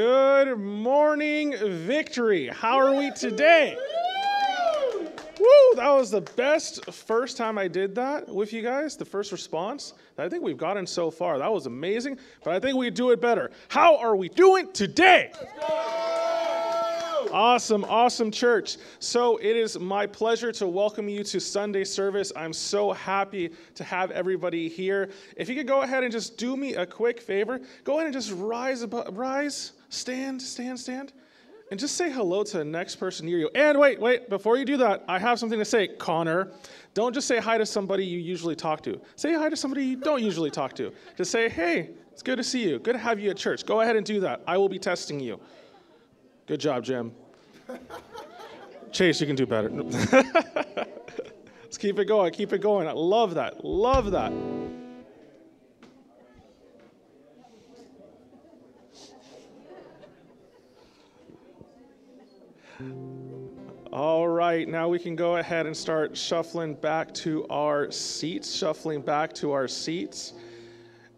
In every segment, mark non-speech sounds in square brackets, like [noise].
Good morning, Victory. How are we today? Woo, that was the best first time I did that with you guys, the first response that I think we've gotten so far. That was amazing, but I think we do it better. How are we doing today? Awesome, awesome church. So it is my pleasure to welcome you to Sunday service. I'm so happy to have everybody here. If you could go ahead and just do me a quick favor, go ahead and just rise, above, rise, stand, stand, stand, and just say hello to the next person near you. And wait, wait, before you do that, I have something to say, Connor. Don't just say hi to somebody you usually talk to. Say hi to somebody you don't usually talk to. Just say, hey, it's good to see you. Good to have you at church. Go ahead and do that. I will be testing you. Good job, Jim. [laughs] Chase, you can do better. [laughs] Let's keep it going. Keep it going. I love that. Love that. All right, now we can go ahead and start shuffling back to our seats, shuffling back to our seats.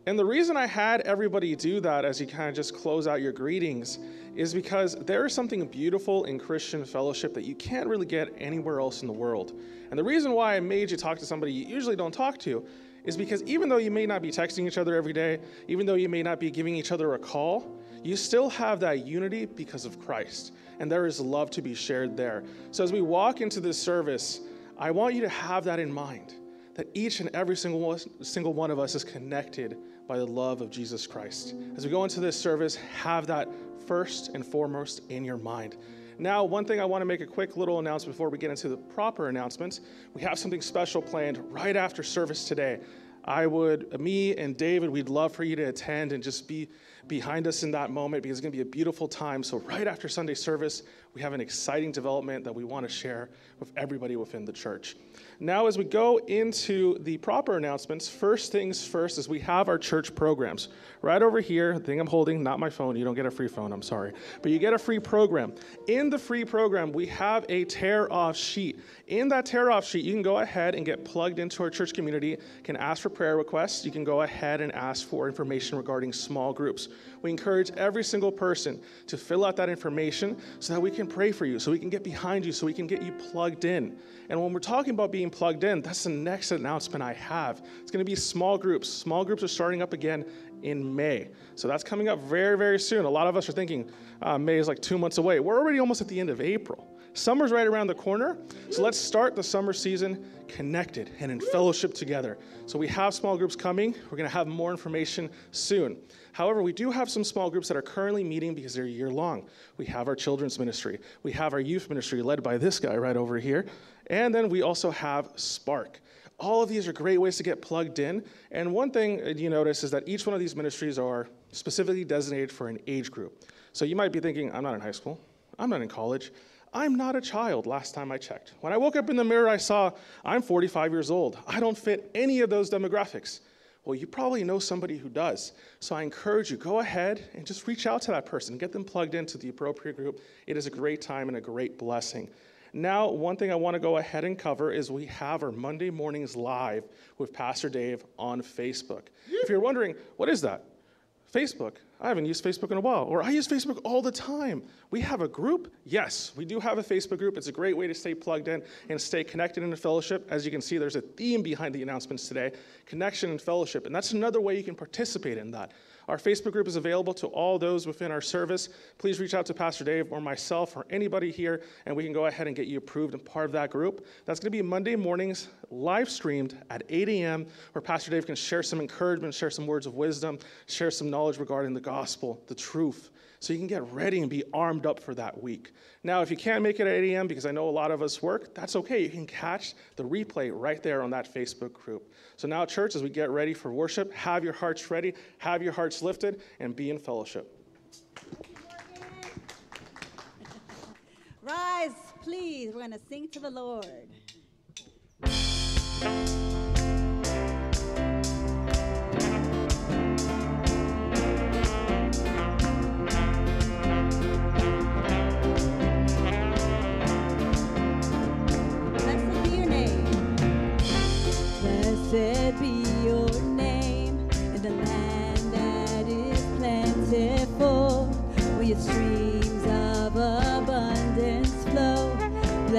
And the reason I had everybody do that as you kind of just close out your greetings is because there is something beautiful in Christian fellowship that you can't really get anywhere else in the world. And the reason why I made you talk to somebody you usually don't talk to is because even though you may not be texting each other every day, even though you may not be giving each other a call, you still have that unity because of Christ. And there is love to be shared there. So as we walk into this service, I want you to have that in mind that each and every single one, single one of us is connected by the love of Jesus Christ. As we go into this service, have that first and foremost in your mind. Now, one thing I want to make a quick little announcement before we get into the proper announcements. We have something special planned right after service today. I would, me and David, we'd love for you to attend and just be behind us in that moment because it's going to be a beautiful time. So, right after Sunday service, we have an exciting development that we want to share with everybody within the church. Now, as we go into the proper announcements, first things first is we have our church programs. Right over here, the thing I'm holding, not my phone, you don't get a free phone, I'm sorry, but you get a free program. In the free program, we have a tear off sheet. In that tear off sheet, you can go ahead and get plugged into our church community, can ask for prayer requests, you can go ahead and ask for information regarding small groups. We encourage every single person to fill out that information so that we can pray for you, so we can get behind you, so we can get you plugged in. And when we're talking about being plugged in, that's the next announcement I have. It's going to be small groups. Small groups are starting up again in May. So that's coming up very, very soon. A lot of us are thinking uh, May is like two months away. We're already almost at the end of April. Summer's right around the corner. So let's start the summer season connected and in fellowship together. So we have small groups coming. We're going to have more information soon. However, we do have some small groups that are currently meeting because they're year long. We have our children's ministry, we have our youth ministry led by this guy right over here, and then we also have Spark. All of these are great ways to get plugged in. And one thing you notice is that each one of these ministries are specifically designated for an age group. So you might be thinking, I'm not in high school, I'm not in college. I'm not a child last time I checked. When I woke up in the mirror, I saw I'm 45 years old. I don't fit any of those demographics. Well, you probably know somebody who does. So I encourage you, go ahead and just reach out to that person, get them plugged into the appropriate group. It is a great time and a great blessing. Now, one thing I want to go ahead and cover is we have our Monday mornings live with Pastor Dave on Facebook. If you're wondering, what is that? Facebook. I haven't used Facebook in a while, or I use Facebook all the time. We have a group? Yes, we do have a Facebook group. It's a great way to stay plugged in and stay connected in a fellowship. As you can see, there's a theme behind the announcements today connection and fellowship. And that's another way you can participate in that. Our Facebook group is available to all those within our service. Please reach out to Pastor Dave or myself or anybody here, and we can go ahead and get you approved and part of that group. That's going to be Monday mornings, live streamed at 8 a.m., where Pastor Dave can share some encouragement, share some words of wisdom, share some knowledge regarding the gospel, the truth, so you can get ready and be armed up for that week. Now, if you can't make it at 8 a.m., because I know a lot of us work, that's okay. You can catch the replay right there on that Facebook group. So now, church, as we get ready for worship, have your hearts ready, have your hearts lifted, and be in fellowship. Rise, please. We're going to sing to the Lord.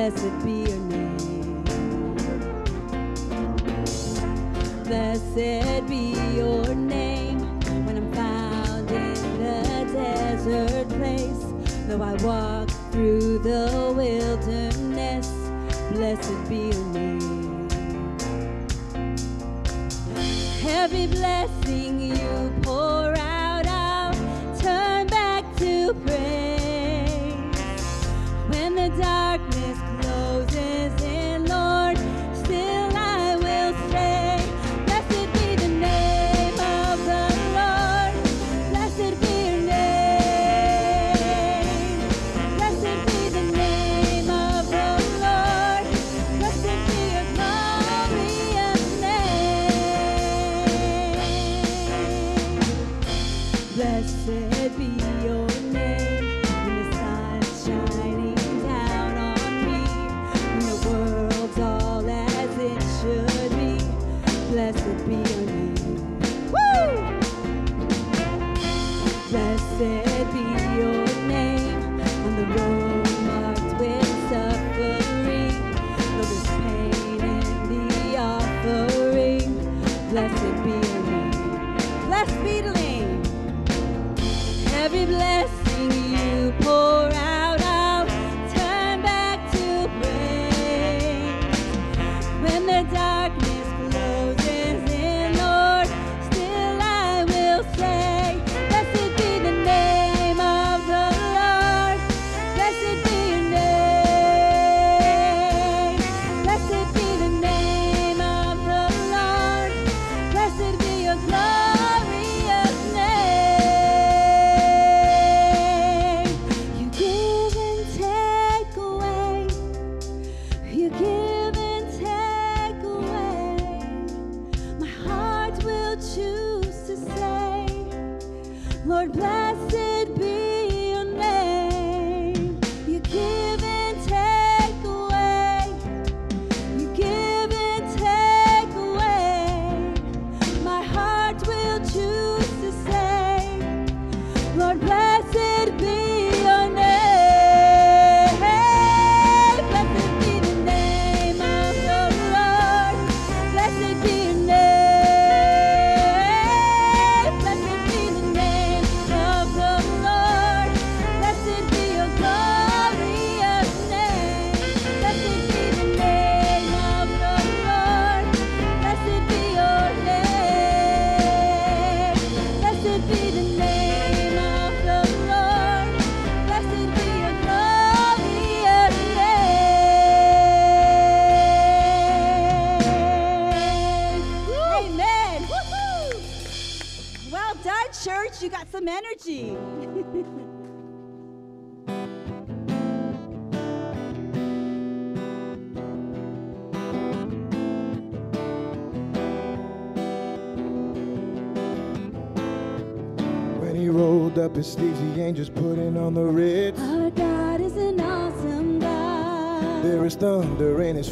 Blessed be your name. Blessed be your name when I'm found in the desert place. Though I walk through the wilderness, blessed be your name. Every blessing you pour out, I'll turn back to praise.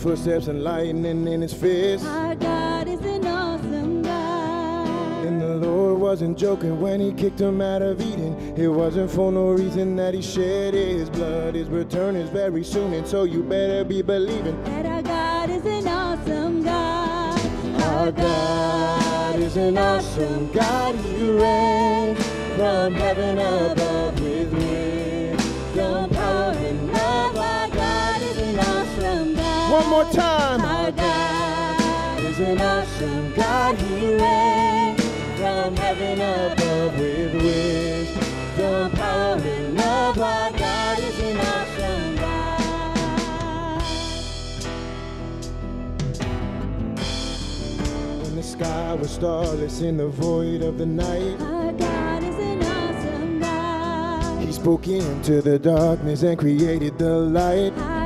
Footsteps and lightning in his fist. Our God is an awesome God. And the Lord wasn't joking when he kicked him out of Eden. It wasn't for no reason that he shed his blood. His return is very soon, and so you better be believing. That our God is an awesome God. Our God is an awesome God. He reigns from heaven above One more time. Our God is an awesome God. He reigns from heaven above with wisdom, power, and love. Our God is an awesome God. When the sky was starless in the void of the night, Our God is an awesome God. He spoke into the darkness and created the light. Our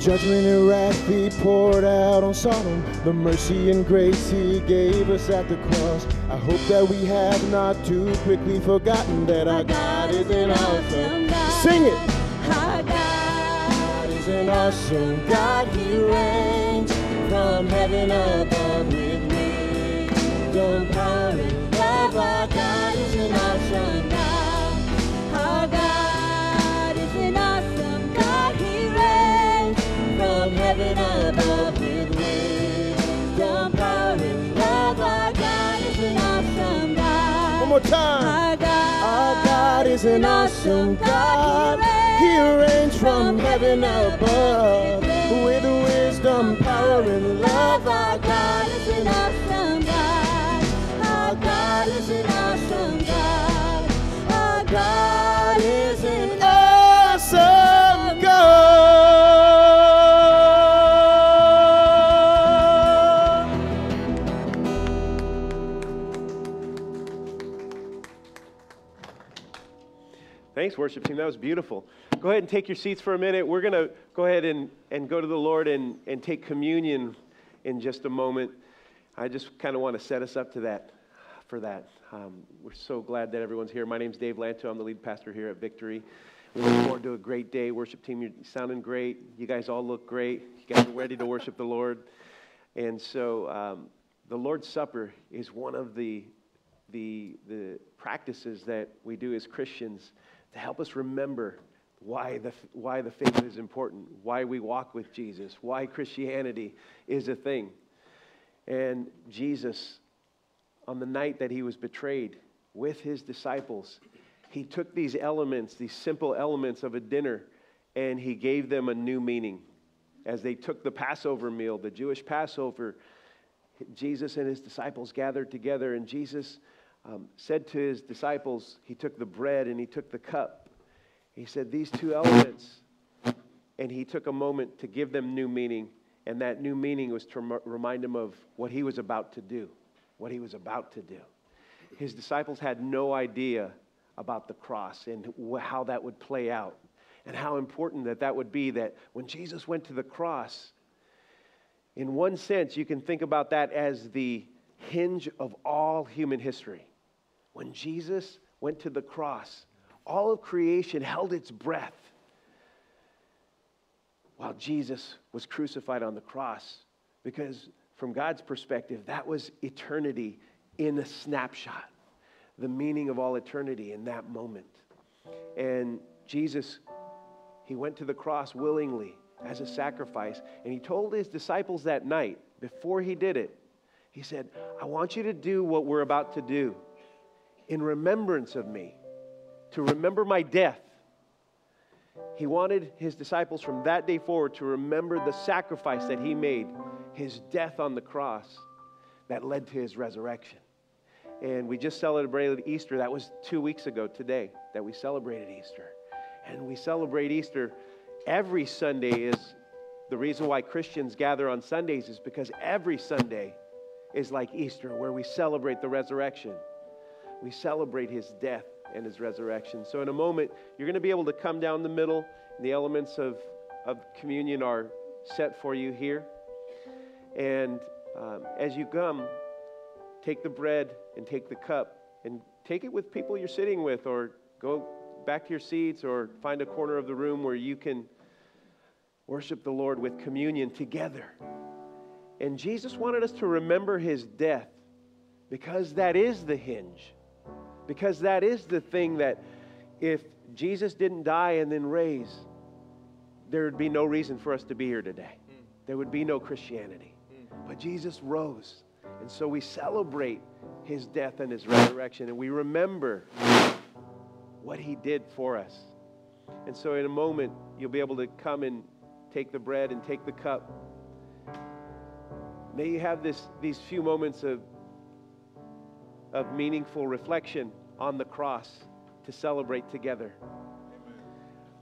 judgment and wrath He poured out on Sodom, the mercy and grace He gave us at the cross. I hope that we have not too quickly forgotten that our God is an awesome God. Sing it! Our God God is an awesome God. He reigns from heaven above with wisdom, power, and love. Our God time. Our God, Our God is an awesome God. He reigns from heaven above with wisdom, power, and love. Our God Thanks, worship team. That was beautiful. Go ahead and take your seats for a minute. We're going to go ahead and, and go to the Lord and, and take communion in just a moment. I just kind of want to set us up to that, for that. Um, we're so glad that everyone's here. My name's Dave Lanto. I'm the lead pastor here at Victory. We look forward to a great day. Worship team, you're sounding great. You guys all look great. You guys are ready to worship the Lord. And so um, the Lord's Supper is one of the, the, the practices that we do as Christians to help us remember why the, why the faith is important, why we walk with Jesus, why Christianity is a thing. And Jesus, on the night that he was betrayed with his disciples, he took these elements, these simple elements of a dinner, and he gave them a new meaning. As they took the Passover meal, the Jewish Passover, Jesus and his disciples gathered together, and Jesus um, said to his disciples, He took the bread and he took the cup. He said, These two elements, and he took a moment to give them new meaning, and that new meaning was to rem- remind him of what he was about to do. What he was about to do. His disciples had no idea about the cross and how that would play out, and how important that that would be that when Jesus went to the cross, in one sense, you can think about that as the hinge of all human history. When Jesus went to the cross, all of creation held its breath while Jesus was crucified on the cross. Because from God's perspective, that was eternity in a snapshot, the meaning of all eternity in that moment. And Jesus, he went to the cross willingly as a sacrifice. And he told his disciples that night, before he did it, he said, I want you to do what we're about to do in remembrance of me, to remember my death. He wanted his disciples from that day forward to remember the sacrifice that he made, his death on the cross that led to his resurrection. And we just celebrated Easter. That was two weeks ago today that we celebrated Easter. And we celebrate Easter every Sunday is the reason why Christians gather on Sundays is because every Sunday is like Easter, where we celebrate the resurrection. We celebrate his death and his resurrection. So, in a moment, you're going to be able to come down the middle. The elements of, of communion are set for you here. And um, as you come, take the bread and take the cup and take it with people you're sitting with, or go back to your seats, or find a corner of the room where you can worship the Lord with communion together. And Jesus wanted us to remember his death because that is the hinge. Because that is the thing that if Jesus didn't die and then raise, there would be no reason for us to be here today. Mm. There would be no Christianity. Mm. But Jesus rose. And so we celebrate his death and his resurrection, and we remember what he did for us. And so in a moment, you'll be able to come and take the bread and take the cup. May you have this, these few moments of, of meaningful reflection on the cross to celebrate together.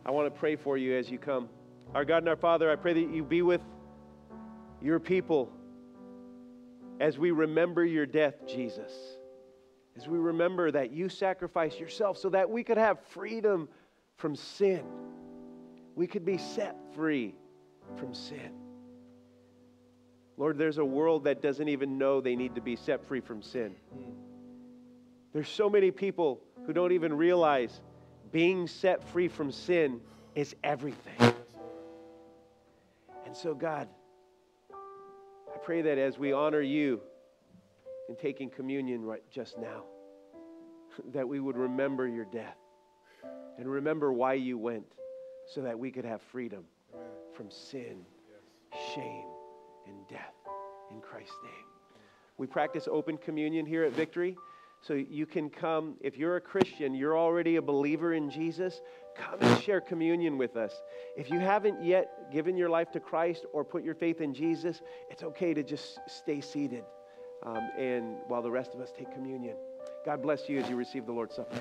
I want to pray for you as you come. Our God and our Father, I pray that you be with your people as we remember your death, Jesus. As we remember that you sacrificed yourself so that we could have freedom from sin. We could be set free from sin. Lord, there's a world that doesn't even know they need to be set free from sin. There's so many people who don't even realize being set free from sin is everything. And so, God, I pray that as we honor you in taking communion right just now, [laughs] that we would remember your death and remember why you went so that we could have freedom from sin, shame, and death in Christ's name. We practice open communion here at Victory. So you can come, if you're a Christian, you're already a believer in Jesus, come and share communion with us. If you haven't yet given your life to Christ or put your faith in Jesus, it's okay to just stay seated um, and while the rest of us take communion. God bless you as you receive the Lord's Supper.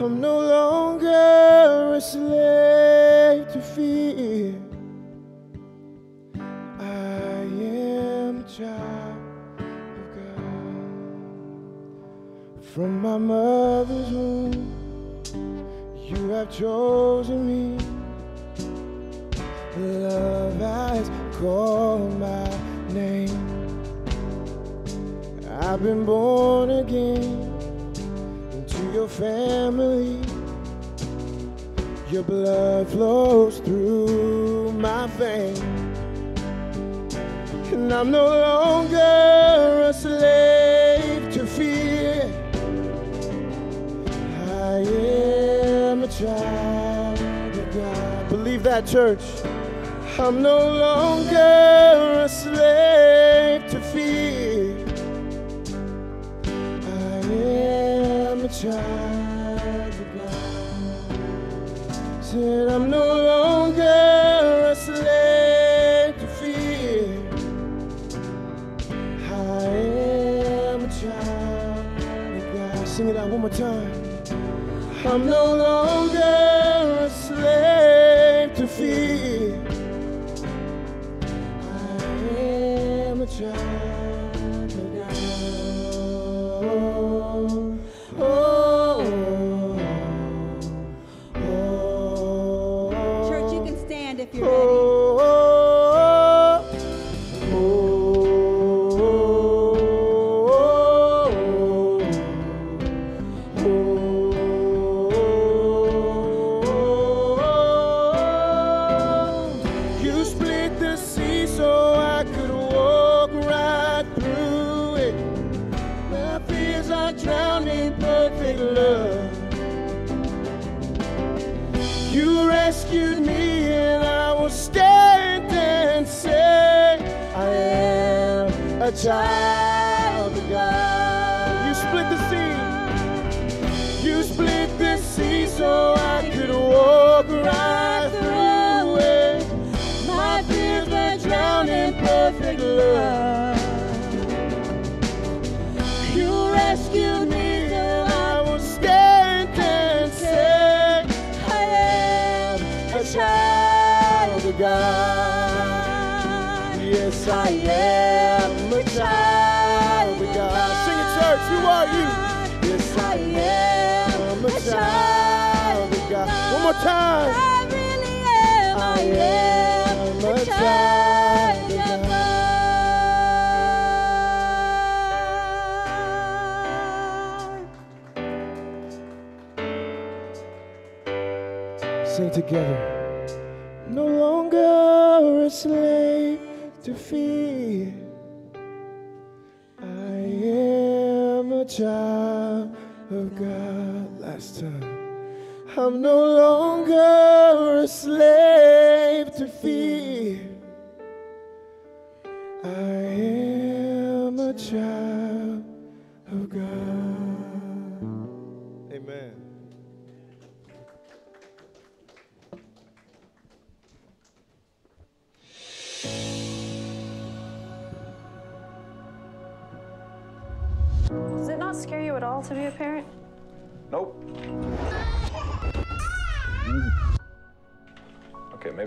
I'm no longer a slave to fear. I am a child of God. From my mother's womb, you have chosen me. Love has called my name. I've been born again your family. Your blood flows through my veins. And I'm no longer a slave to fear. I am a child of God. Believe that, church. I'm no longer a slave a child of God. Said I'm no longer a slave to fear. I am a child of God. Sing it out one more time. I'm no longer a slave to fear. I am a child rescued me and I will stand and say I am a child I am a child of God. Sing it, church. Who are you? Yes, I am a child of God. One more time. I really am. I am a child of God. Sing together.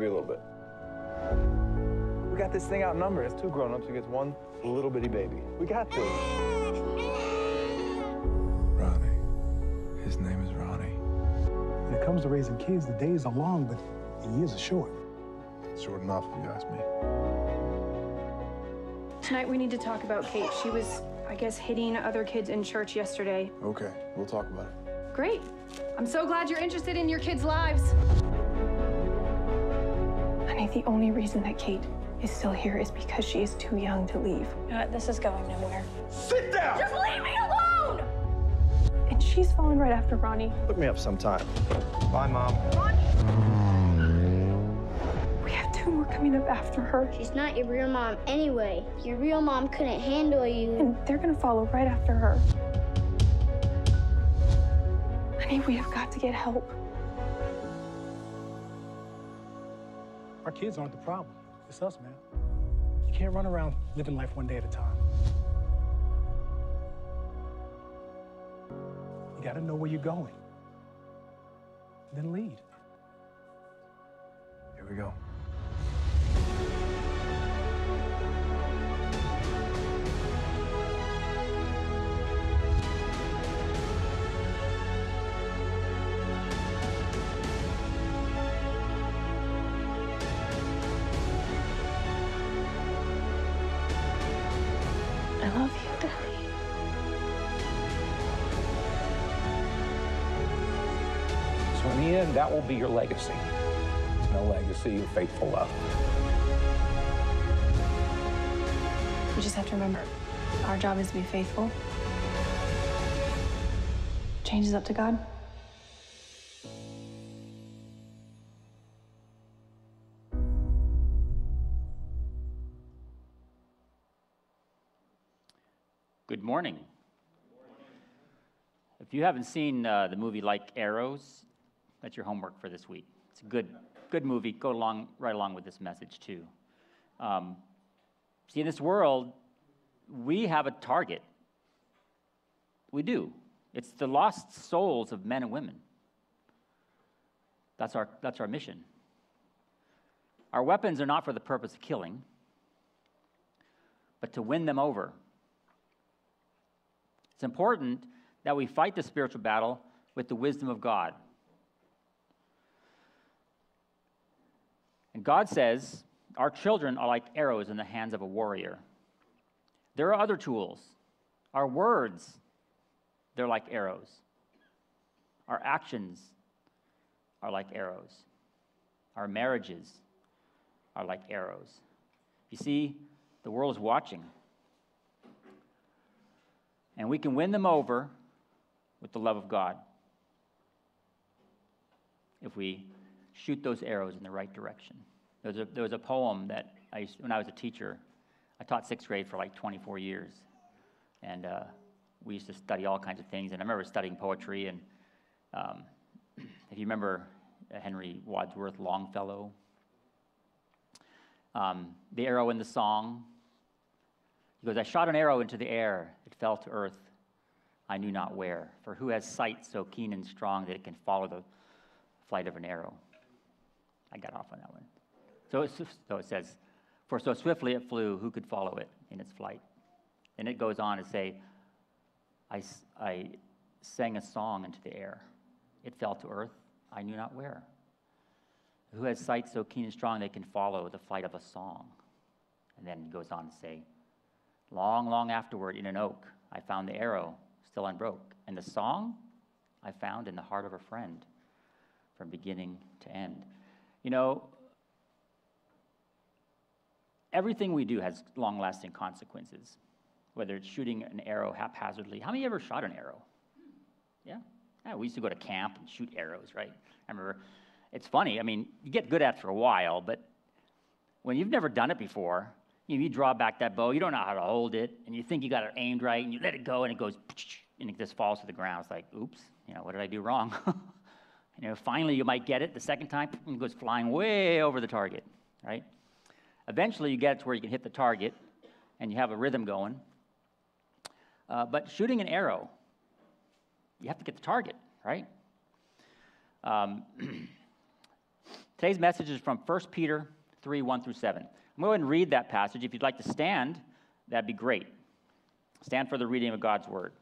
Maybe a little bit. We got this thing outnumbered. It's two grown-ups against one little bitty baby. We got this. Ronnie. His name is Ronnie. When it comes to raising kids, the days are long, but the years are short. Short enough, if you ask me. Tonight we need to talk about Kate. She was, I guess, hitting other kids in church yesterday. Okay, we'll talk about it. Great. I'm so glad you're interested in your kids' lives. Honey, the only reason that Kate is still here is because she is too young to leave. Uh, this is going nowhere. Sit down! Just leave me alone! And she's fallen right after Ronnie. Look me up sometime. Bye, Mom. We have two more coming up after her. She's not your real mom anyway. Your real mom couldn't handle you. And they're gonna follow right after her. Honey, we have got to get help. Our kids aren't the problem. It's us, man. You can't run around living life one day at a time. You gotta know where you're going. Then lead. Here we go. That will be your legacy. No legacy of faithful love. We just have to remember our job is to be faithful. Change is up to God. Good morning. If you haven't seen uh, the movie Like Arrows, that's your homework for this week. It's a good, good movie. Go along right along with this message too. Um, see, in this world, we have a target. We do. It's the lost souls of men and women. That's our, that's our mission. Our weapons are not for the purpose of killing, but to win them over. It's important that we fight the spiritual battle with the wisdom of God. And God says, Our children are like arrows in the hands of a warrior. There are other tools. Our words, they're like arrows. Our actions are like arrows. Our marriages are like arrows. You see, the world is watching. And we can win them over with the love of God if we shoot those arrows in the right direction. There was a, there was a poem that I used, when I was a teacher, I taught sixth grade for like 24 years. And uh, we used to study all kinds of things. And I remember studying poetry. And um, [clears throat] if you remember Henry Wadsworth Longfellow, um, the arrow in the song, he goes, I shot an arrow into the air. It fell to earth. I knew not where. For who has sight so keen and strong that it can follow the flight of an arrow? I got off on that one. So, it's, so it says, For so swiftly it flew, who could follow it in its flight? And it goes on to say, I, I sang a song into the air. It fell to earth. I knew not where. Who has sight so keen and strong they can follow the flight of a song? And then he goes on to say, Long, long afterward, in an oak, I found the arrow still unbroke, and the song I found in the heart of a friend from beginning to end. You know, everything we do has long lasting consequences, whether it's shooting an arrow haphazardly. How many ever shot an arrow? Yeah? Yeah, we used to go to camp and shoot arrows, right? I remember, it's funny, I mean, you get good at it for a while, but when you've never done it before, you, know, you draw back that bow, you don't know how to hold it, and you think you got it aimed right, and you let it go, and it goes, [laughs] and it just falls to the ground. It's like, oops, you know, what did I do wrong? [laughs] you know, finally you might get it the second time, it goes flying way over the target, right? Eventually you get it to where you can hit the target, and you have a rhythm going. Uh, but shooting an arrow you have to get the target, right? Um, [clears throat] today's message is from 1 Peter 3 1 through 7. I'm going to go ahead and read that passage. If you'd like to stand, that'd be great. Stand for the reading of God's word.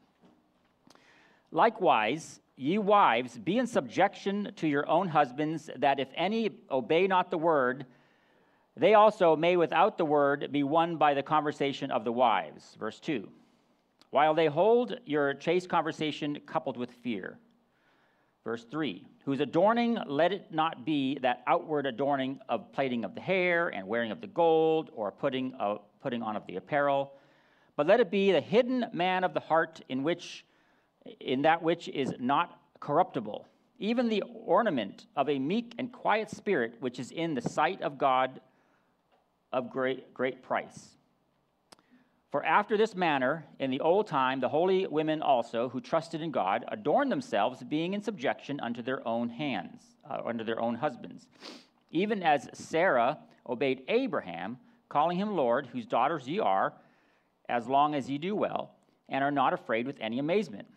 Likewise, ye wives, be in subjection to your own husbands, that if any obey not the word, they also may without the word be won by the conversation of the wives. Verse 2. While they hold your chaste conversation coupled with fear. Verse 3 Whose adorning let it not be that outward adorning of plaiting of the hair and wearing of the gold or putting, of, putting on of the apparel, but let it be the hidden man of the heart in which in that which is not corruptible, even the ornament of a meek and quiet spirit which is in the sight of God of great, great price. For after this manner, in the old time, the holy women also, who trusted in God, adorned themselves, being in subjection unto their own hands, uh, unto their own husbands. Even as Sarah obeyed Abraham, calling him Lord, whose daughters ye are, as long as ye do well, and are not afraid with any amazement.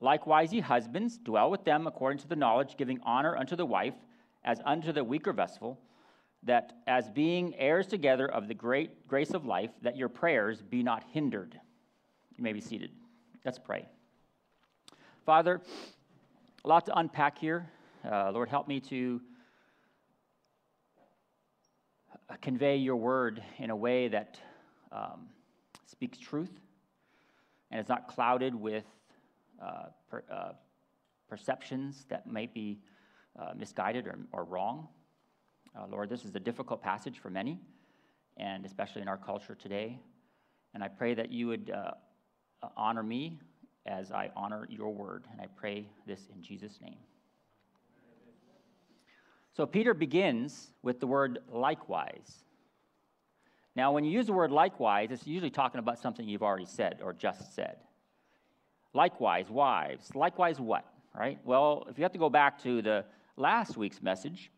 Likewise, ye husbands, dwell with them according to the knowledge, giving honor unto the wife, as unto the weaker vessel that as being heirs together of the great grace of life, that your prayers be not hindered. You may be seated. Let's pray. Father, a lot to unpack here. Uh, Lord, help me to convey your word in a way that um, speaks truth and is not clouded with per, uh, perceptions that might be uh, misguided or, or wrong. Uh, Lord, this is a difficult passage for many, and especially in our culture today. And I pray that you would uh, uh, honor me as I honor your word. And I pray this in Jesus' name. So Peter begins with the word likewise. Now, when you use the word likewise, it's usually talking about something you've already said or just said. Likewise, wives. Likewise, what? Right? Well, if you have to go back to the last week's message,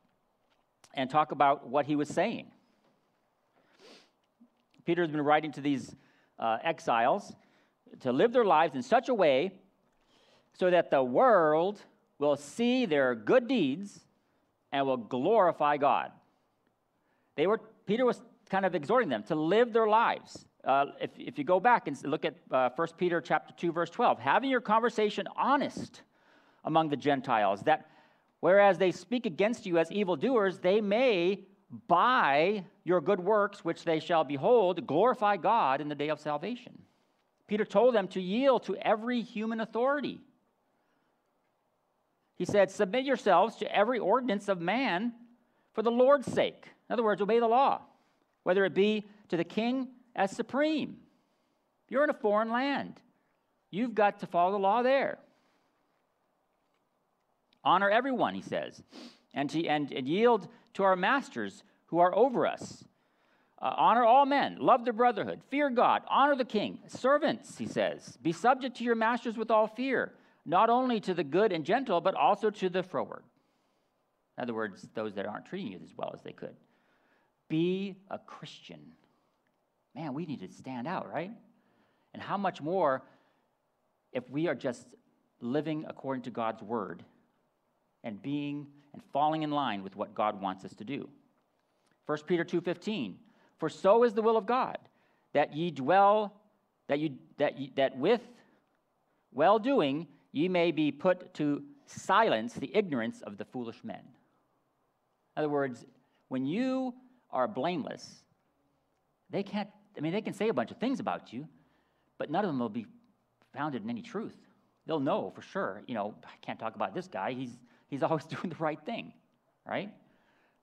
and talk about what he was saying. Peter has been writing to these uh, exiles to live their lives in such a way so that the world will see their good deeds and will glorify God. They were, Peter was kind of exhorting them to live their lives. Uh, if, if you go back and look at uh, 1 Peter chapter 2, verse 12, having your conversation honest among the Gentiles, that Whereas they speak against you as evildoers, they may, by your good works, which they shall behold, glorify God in the day of salvation. Peter told them to yield to every human authority. He said, Submit yourselves to every ordinance of man for the Lord's sake. In other words, obey the law, whether it be to the king as supreme. You're in a foreign land, you've got to follow the law there. Honor everyone, he says, and, to, and, and yield to our masters who are over us. Uh, honor all men, love the brotherhood, fear God, honor the king. Servants, he says, be subject to your masters with all fear, not only to the good and gentle, but also to the froward. In other words, those that aren't treating you as well as they could. Be a Christian. Man, we need to stand out, right? And how much more if we are just living according to God's word and being and falling in line with what God wants us to do. 1 Peter 2:15 For so is the will of God that ye dwell that you that ye, that with well doing ye may be put to silence the ignorance of the foolish men. In other words, when you are blameless, they can't I mean they can say a bunch of things about you, but none of them will be founded in any truth. They'll know for sure, you know, I can't talk about this guy. He's he's [laughs] always doing the right thing, right?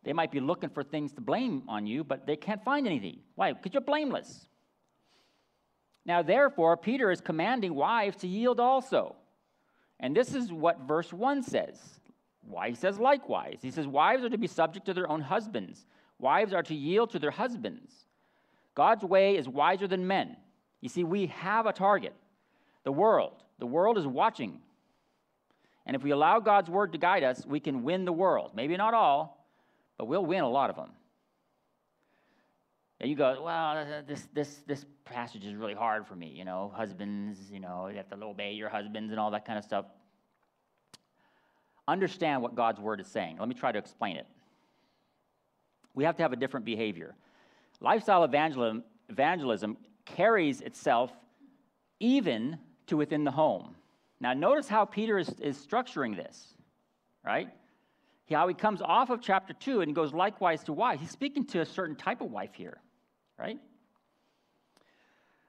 They might be looking for things to blame on you, but they can't find anything. Why? Because you're blameless. Now, therefore, Peter is commanding wives to yield also. And this is what verse 1 says. Why he says likewise. He says, Wives are to be subject to their own husbands, wives are to yield to their husbands. God's way is wiser than men. You see, we have a target the world. The world is watching. And if we allow God's word to guide us, we can win the world. Maybe not all, but we'll win a lot of them. And you go, well, this, this, this passage is really hard for me. You know, husbands, you know, you have to obey your husbands and all that kind of stuff. understand what God's word is saying. Let me try to explain it. We have to have a different behavior. Lifestyle evangelism, evangelism carries itself even to within the home. Now, notice how Peter is, is structuring this, right? How he comes off of chapter 2 and goes likewise to wives. He's speaking to a certain type of wife here, right?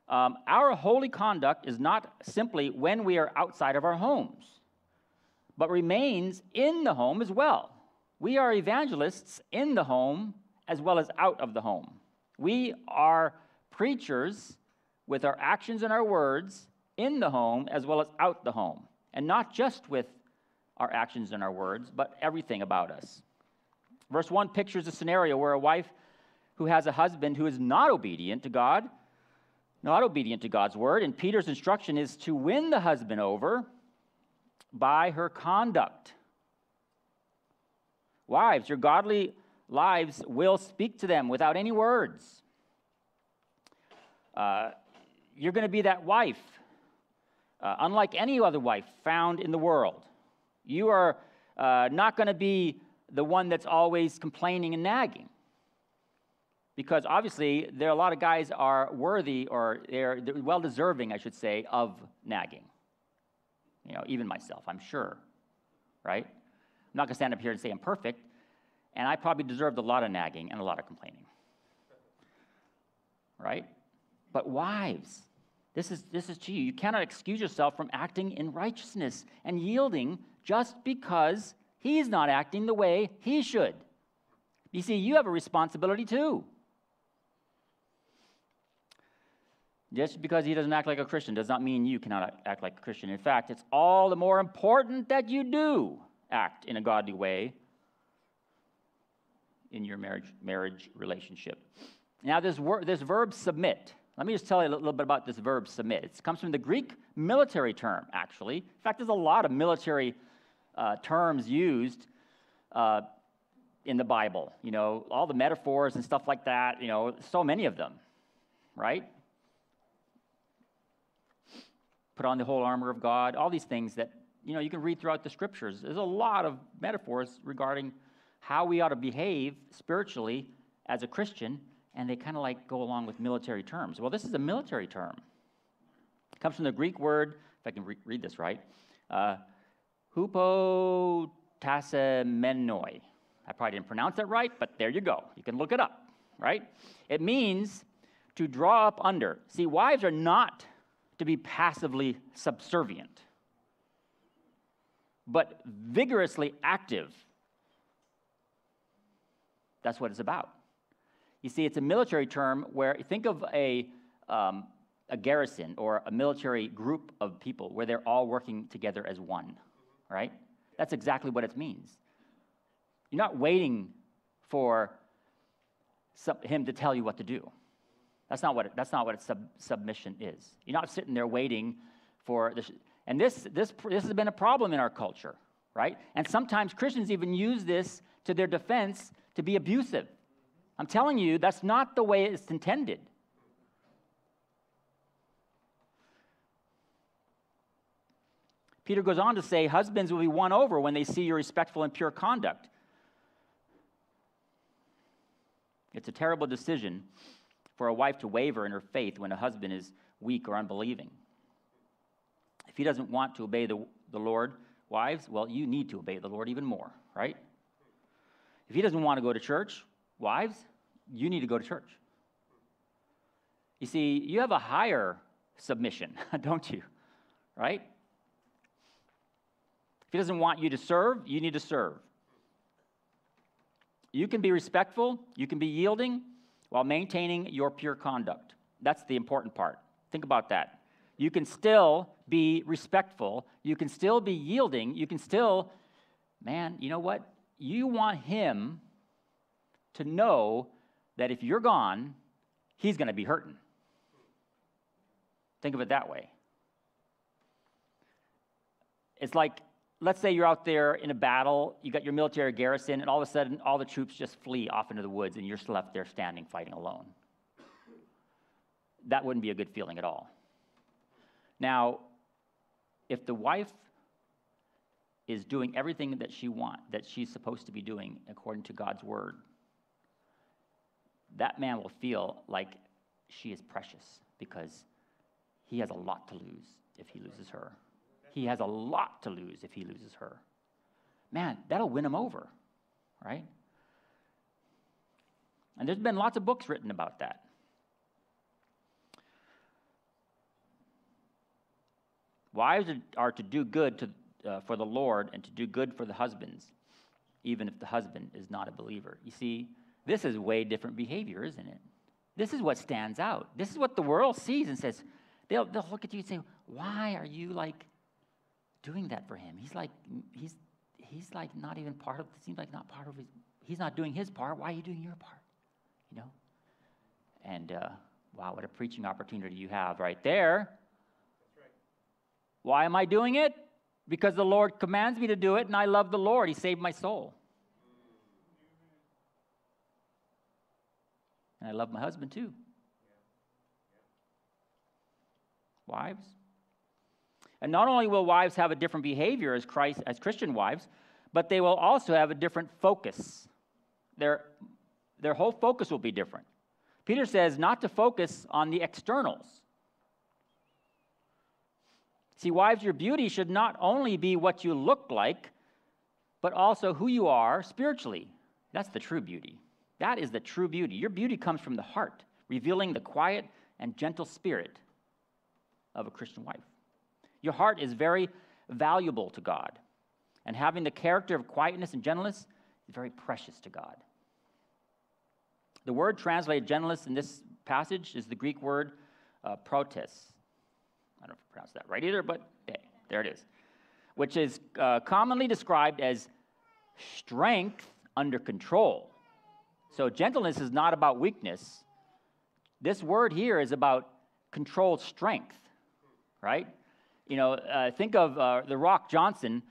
Um, our holy conduct is not simply when we are outside of our homes, but remains in the home as well. We are evangelists in the home as well as out of the home. We are preachers with our actions and our words in the home as well as out the home, and not just with our actions and our words, but everything about us. Verse 1 pictures a scenario where a wife who has a husband who is not obedient to God, not obedient to God's word, and Peter's instruction is to win the husband over by her conduct. Wives, your godly lives will speak to them without any words. Uh, you're going to be that wife, uh, unlike any other wife found in the world. You are uh, not going to be the one that's always complaining and nagging. Because obviously, there are a lot of guys are worthy or they're, they're well deserving, I should say, of nagging. You know, even myself, I'm sure, right? I'm not going to stand up here and say I'm perfect, and I probably deserved a lot of nagging and a lot of complaining. Right? But wives, this is, this is to you. You cannot excuse yourself from acting in righteousness and yielding just because he's not acting the way he should. You see, you have a responsibility too. Just because he doesn't act like a Christian does not mean you cannot act like a Christian. In fact, it's all the more important that you do act in a godly way in your marriage, marriage relationship. Now, this, wor- this verb submit, let me just tell you a little bit about this verb submit. It comes from the Greek military term, actually. In fact, there's a lot of military uh, terms used uh, in the Bible. You know, all the metaphors and stuff like that, you know, so many of them, right? Put on the whole armor of God, all these things that, you know, you can read throughout the scriptures. There's a lot of metaphors regarding how we ought to behave spiritually as a Christian, and they kind of like go along with military terms. Well, this is a military term. It comes from the Greek word, if I can re- read this right, uh, hupotasemenoi. I probably didn't pronounce that right, but there you go. You can look it up, right? It means to draw up under. See, wives are not to be passively subservient, but vigorously active that's what it's about. You see, it's a military term where think of a, um, a garrison or a military group of people where they're all working together as one, right? That's exactly what it means. You're not waiting for some, him to tell you what to do. That's not what, it, that's not what sub, submission is. You're not sitting there waiting for this. And this, this, this has been a problem in our culture, right? And sometimes Christians even use this to their defense to be abusive. I'm telling you, that's not the way it's intended. Peter goes on to say, Husbands will be won over when they see your respectful and pure conduct. It's a terrible decision for a wife to waver in her faith when a husband is weak or unbelieving. If he doesn't want to obey the, the Lord, wives, well, you need to obey the Lord even more, right? If he doesn't want to go to church, wives, you need to go to church. You see, you have a higher submission, [laughs] don't you? Right? If he doesn't want you to serve, you need to serve. You can be respectful, you can be yielding while maintaining your pure conduct. That's the important part. Think about that. You can still be respectful, you can still be yielding, you can still, man, you know what? You want him to know that if you're gone, he's going to be hurting. Think of it that way. It's like, let's say you're out there in a battle, you got your military garrison, and all of a sudden all the troops just flee off into the woods, and you're left there standing fighting alone. That wouldn't be a good feeling at all. Now, if the wife is doing everything that she want that she's supposed to be doing according to God's word, that man will feel like she is precious because he has a lot to lose if he loses her. He has a lot to lose if he loses her. Man, that'll win him over, right? And there's been lots of books written about that. Wives are to do good to, uh, for the Lord and to do good for the husbands, even if the husband is not a believer. You see, this is way different behavior, isn't it? This is what stands out. This is what the world sees and says, they'll, they'll look at you and say, Why are you like doing that for him? He's like, he's, he's like not even part of, it seems like not part of his, he's not doing his part. Why are you doing your part? You know? And uh, wow, what a preaching opportunity you have right there. Why am I doing it? Because the Lord commands me to do it, and I love the Lord. He saved my soul. And I love my husband too. Wives. And not only will wives have a different behavior as Christ as Christian wives, but they will also have a different focus. Their, their whole focus will be different. Peter says not to focus on the externals. See, wives, your beauty should not only be what you look like, but also who you are spiritually. That's the true beauty. That is the true beauty. Your beauty comes from the heart, revealing the quiet and gentle spirit of a Christian wife. Your heart is very valuable to God, and having the character of quietness and gentleness is very precious to God. The word translated gentleness in this passage is the Greek word uh, protes. I don't know if I pronounced that right either, but hey, there it is. Which is uh, commonly described as strength under control. So, gentleness is not about weakness. This word here is about controlled strength, right? You know, uh, think of uh, the Rock Johnson,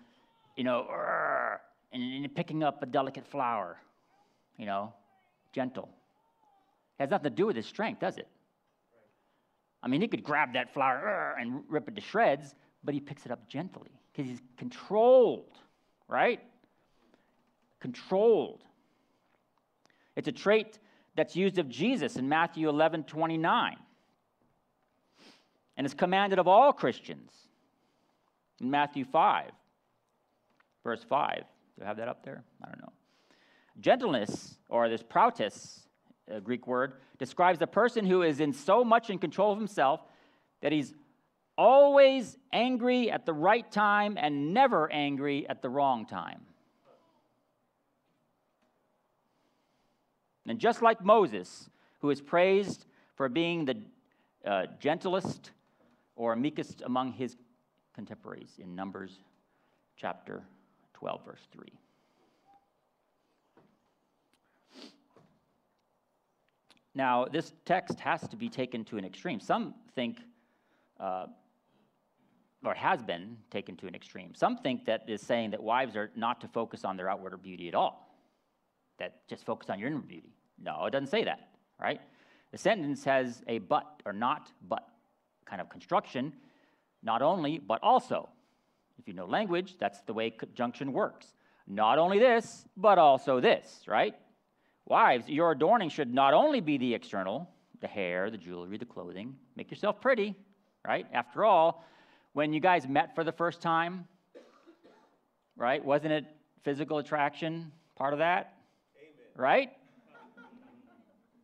you know, and, and picking up a delicate flower, you know, gentle. It has nothing to do with his strength, does it? I mean, he could grab that flower uh, and rip it to shreds, but he picks it up gently because he's controlled, right? Controlled. It's a trait that's used of Jesus in Matthew 11 29. And it's commanded of all Christians in Matthew 5, verse 5. Do I have that up there? I don't know. Gentleness, or this proutes, a Greek word, describes a person who is in so much in control of himself that he's always angry at the right time and never angry at the wrong time. And just like Moses, who is praised for being the uh, gentlest or meekest among his contemporaries in Numbers chapter 12, verse 3. Now, this text has to be taken to an extreme. Some think, uh, or has been taken to an extreme. Some think that is saying that wives are not to focus on their outward beauty at all, that just focus on your inner beauty. No, it doesn't say that, right? The sentence has a but or not but kind of construction, not only, but also. If you know language, that's the way conjunction works. Not only this, but also this, right? Wives, your adorning should not only be the external, the hair, the jewelry, the clothing. Make yourself pretty, right? After all, when you guys met for the first time, right? Wasn't it physical attraction part of that? Amen. Right?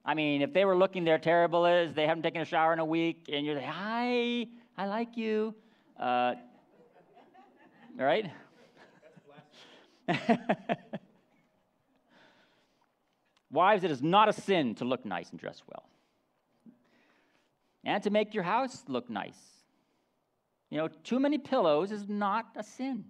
I mean, if they were looking their terrible as they haven't taken a shower in a week, and you're like, hi, I like you, uh, right? [laughs] Wives, it is not a sin to look nice and dress well, and to make your house look nice. You know, too many pillows is not a sin.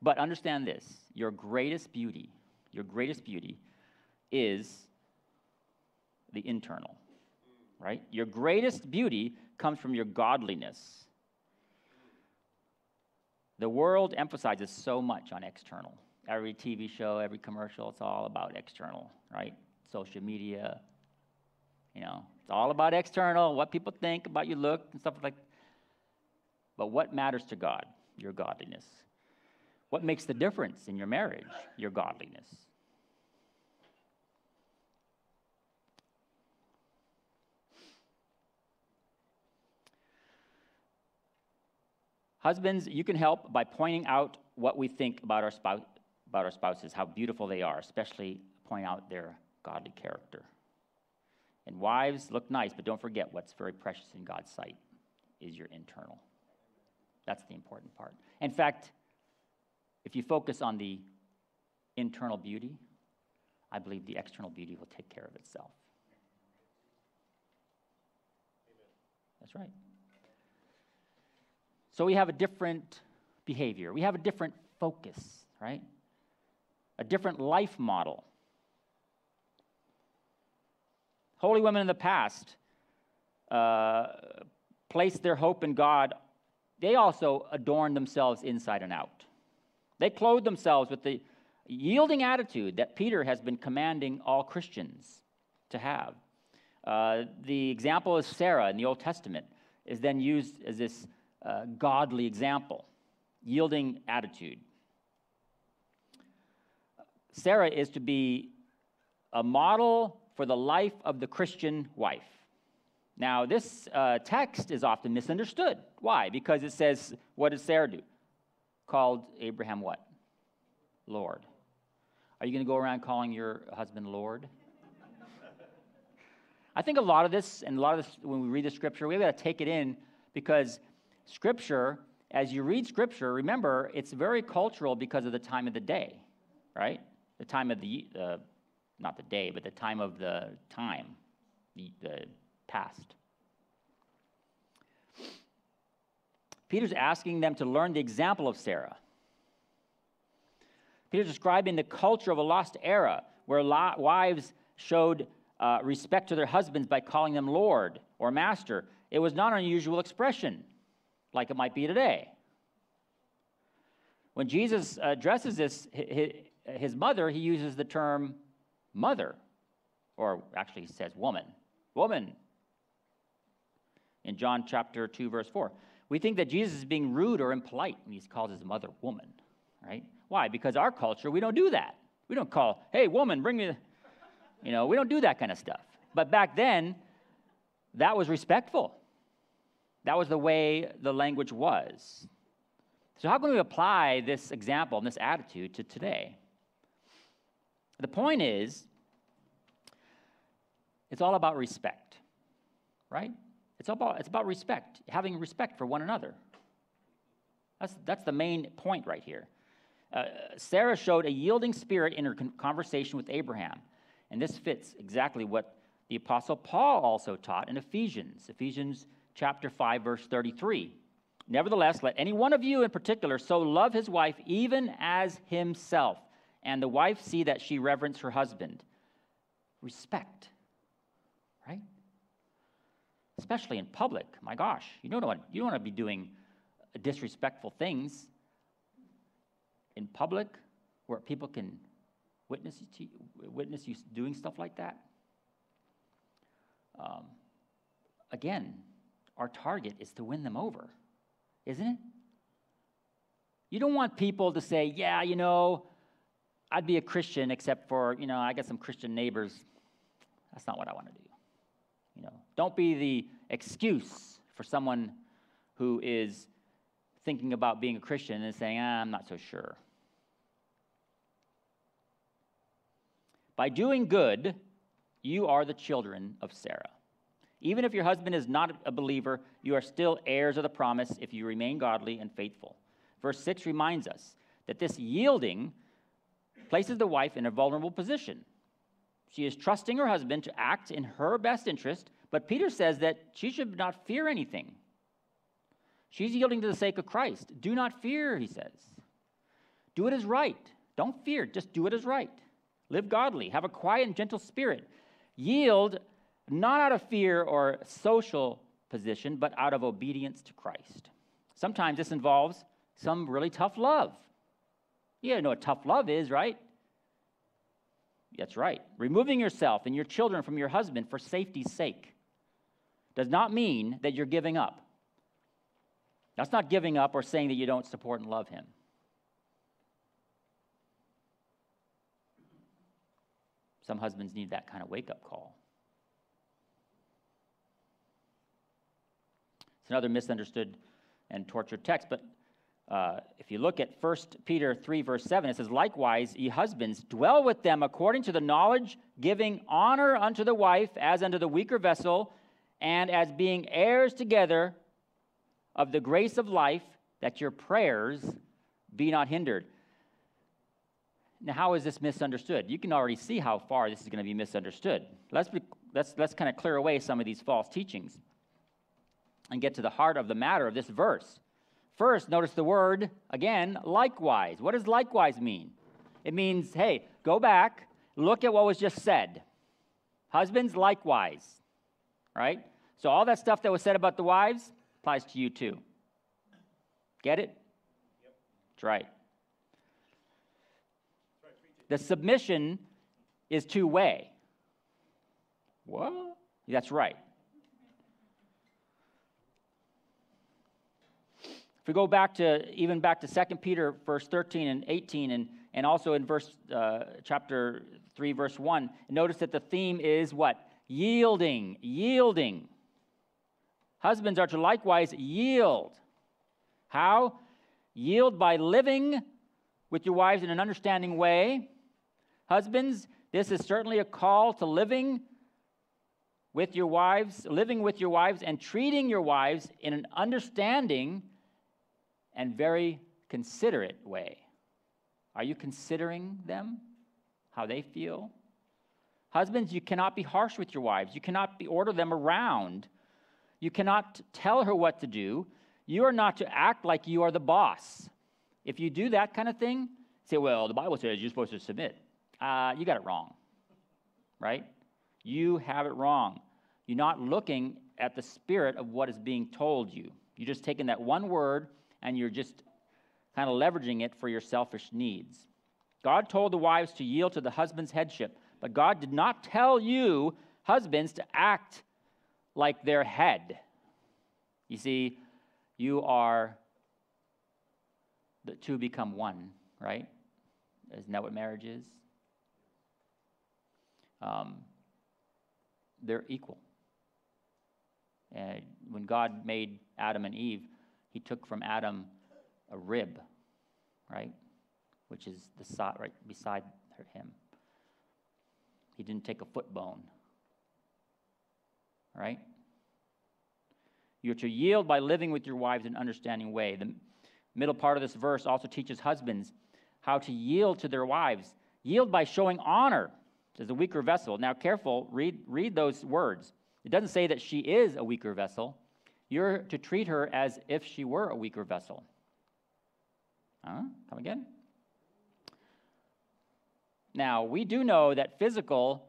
but understand this your greatest beauty, your greatest beauty is the internal, right? Your greatest beauty comes from your godliness. The world emphasizes so much on external. Every TV show, every commercial, it's all about external, right? Social media, you know, it's all about external, what people think about your look and stuff like But what matters to God? Your godliness. What makes the difference in your marriage? Your godliness. Husbands, you can help by pointing out what we think about our, spouse, about our spouses, how beautiful they are, especially point out their godly character. And wives, look nice, but don't forget what's very precious in God's sight is your internal. That's the important part. In fact, if you focus on the internal beauty, I believe the external beauty will take care of itself. That's right. So we have a different behavior, we have a different focus, right? A different life model. Holy women in the past uh, placed their hope in God. They also adorned themselves inside and out. They clothed themselves with the yielding attitude that Peter has been commanding all Christians to have. Uh, the example of Sarah in the Old Testament is then used as this uh, godly example, yielding attitude. Sarah is to be a model for the life of the Christian wife. Now, this uh, text is often misunderstood. Why? Because it says, what does Sarah do? Called Abraham what? Lord. Are you going to go around calling your husband Lord? [laughs] I think a lot of this, and a lot of this, when we read the scripture, we've got to take it in because Scripture, as you read Scripture, remember it's very cultural because of the time of the day, right? The time of the, uh, not the day, but the time of the time, the, the past. Peter's asking them to learn the example of Sarah. Peter's describing the culture of a lost era where wives showed uh, respect to their husbands by calling them Lord or Master. It was not an unusual expression like it might be today. When Jesus addresses this, his mother, he uses the term mother, or actually he says woman. Woman. In John chapter 2, verse 4. We think that Jesus is being rude or impolite when he calls his mother woman, right? Why? Because our culture, we don't do that. We don't call, hey, woman, bring me, you know, we don't do that kind of stuff. But back then, that was respectful. That was the way the language was. So, how can we apply this example and this attitude to today? The point is, it's all about respect, right? It's about, it's about respect, having respect for one another. That's, that's the main point right here. Uh, Sarah showed a yielding spirit in her conversation with Abraham, and this fits exactly what the Apostle Paul also taught in Ephesians. Ephesians chapter 5 verse 33. Nevertheless, let any one of you in particular so love his wife even as himself, and the wife see that she reverence her husband. Respect, right? Especially in public. My gosh, you don't want you don't want to be doing disrespectful things in public where people can witness you, witness you doing stuff like that. Um, again, our target is to win them over, isn't it? You don't want people to say, yeah, you know, I'd be a Christian except for, you know, I got some Christian neighbors. That's not what I want to do. You know, don't be the excuse for someone who is thinking about being a Christian and saying, ah, I'm not so sure. By doing good, you are the children of Sarah. Even if your husband is not a believer, you are still heirs of the promise if you remain godly and faithful. Verse 6 reminds us that this yielding places the wife in a vulnerable position. She is trusting her husband to act in her best interest, but Peter says that she should not fear anything. She's yielding to the sake of Christ. Do not fear, he says. Do it as right. Don't fear, just do it as right. Live godly, have a quiet and gentle spirit. Yield not out of fear or social position, but out of obedience to Christ. Sometimes this involves some really tough love. You know what tough love is, right? That's right. Removing yourself and your children from your husband for safety's sake does not mean that you're giving up. That's not giving up or saying that you don't support and love him. Some husbands need that kind of wake up call. It's another misunderstood and tortured text, but uh, if you look at 1 Peter 3, verse 7, it says, Likewise, ye husbands, dwell with them according to the knowledge, giving honor unto the wife as unto the weaker vessel, and as being heirs together of the grace of life, that your prayers be not hindered. Now, how is this misunderstood? You can already see how far this is going to be misunderstood. Let's, be, let's, let's kind of clear away some of these false teachings and get to the heart of the matter of this verse. First, notice the word again, likewise. What does likewise mean? It means, hey, go back, look at what was just said. Husbands, likewise. Right? So, all that stuff that was said about the wives applies to you too. Get it? Yep. That's right. The submission is two way. What? That's right. If we go back to even back to 2 Peter verse 13 and 18 and, and also in verse uh, chapter 3 verse 1, notice that the theme is what? Yielding, yielding. Husbands are to likewise yield. How? Yield by living with your wives in an understanding way. Husbands, this is certainly a call to living with your wives, living with your wives and treating your wives in an understanding and very considerate way. Are you considering them? How they feel? Husbands, you cannot be harsh with your wives. You cannot be, order them around. You cannot tell her what to do. You are not to act like you are the boss. If you do that kind of thing, say, well, the Bible says you're supposed to submit. Uh, you got it wrong, right? You have it wrong. You're not looking at the spirit of what is being told you. You're just taking that one word and you're just kind of leveraging it for your selfish needs. God told the wives to yield to the husband's headship, but God did not tell you, husbands, to act like their head. You see, you are the two become one, right? Isn't that what marriage is? Um, they're equal. And when God made Adam and Eve, he took from Adam a rib, right? Which is the side right beside him. He didn't take a foot bone. Right? You're to yield by living with your wives in an understanding way. The middle part of this verse also teaches husbands how to yield to their wives. Yield by showing honor as a weaker vessel. Now, careful, read, read those words. It doesn't say that she is a weaker vessel, you're to treat her as if she were a weaker vessel. Huh? Come again? Now, we do know that physical,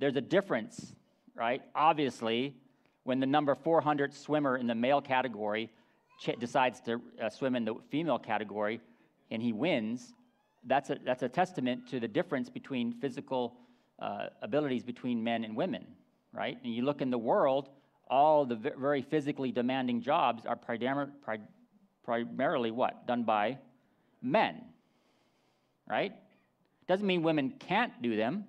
there's a difference, right? Obviously, when the number 400 swimmer in the male category ch- decides to uh, swim in the female category and he wins, that's a, that's a testament to the difference between physical uh, abilities between men and women, right? And you look in the world, all the very physically demanding jobs are primarily what? Done by men, right? Doesn't mean women can't do them.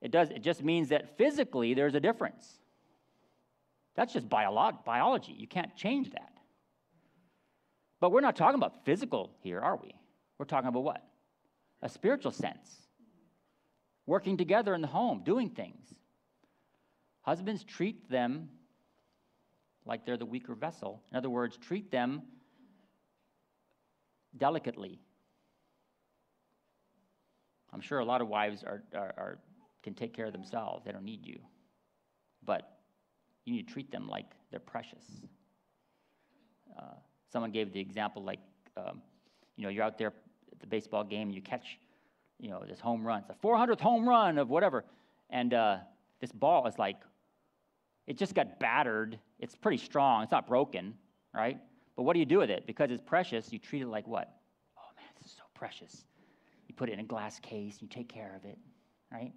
It, does, it just means that physically there's a difference. That's just biolo- biology. You can't change that. But we're not talking about physical here, are we? We're talking about what? A spiritual sense. Working together in the home, doing things. Husbands treat them like they're the weaker vessel. In other words, treat them delicately. I'm sure a lot of wives are, are, are, can take care of themselves, they don't need you. But you need to treat them like they're precious. Uh, someone gave the example like, um, you know, you're out there at the baseball game, you catch, you know, this home run. It's a 400th home run of whatever. And uh, this ball is like it just got battered. It's pretty strong. It's not broken, right? But what do you do with it? Because it's precious, you treat it like what? Oh man, this is so precious. You put it in a glass case, you take care of it, right?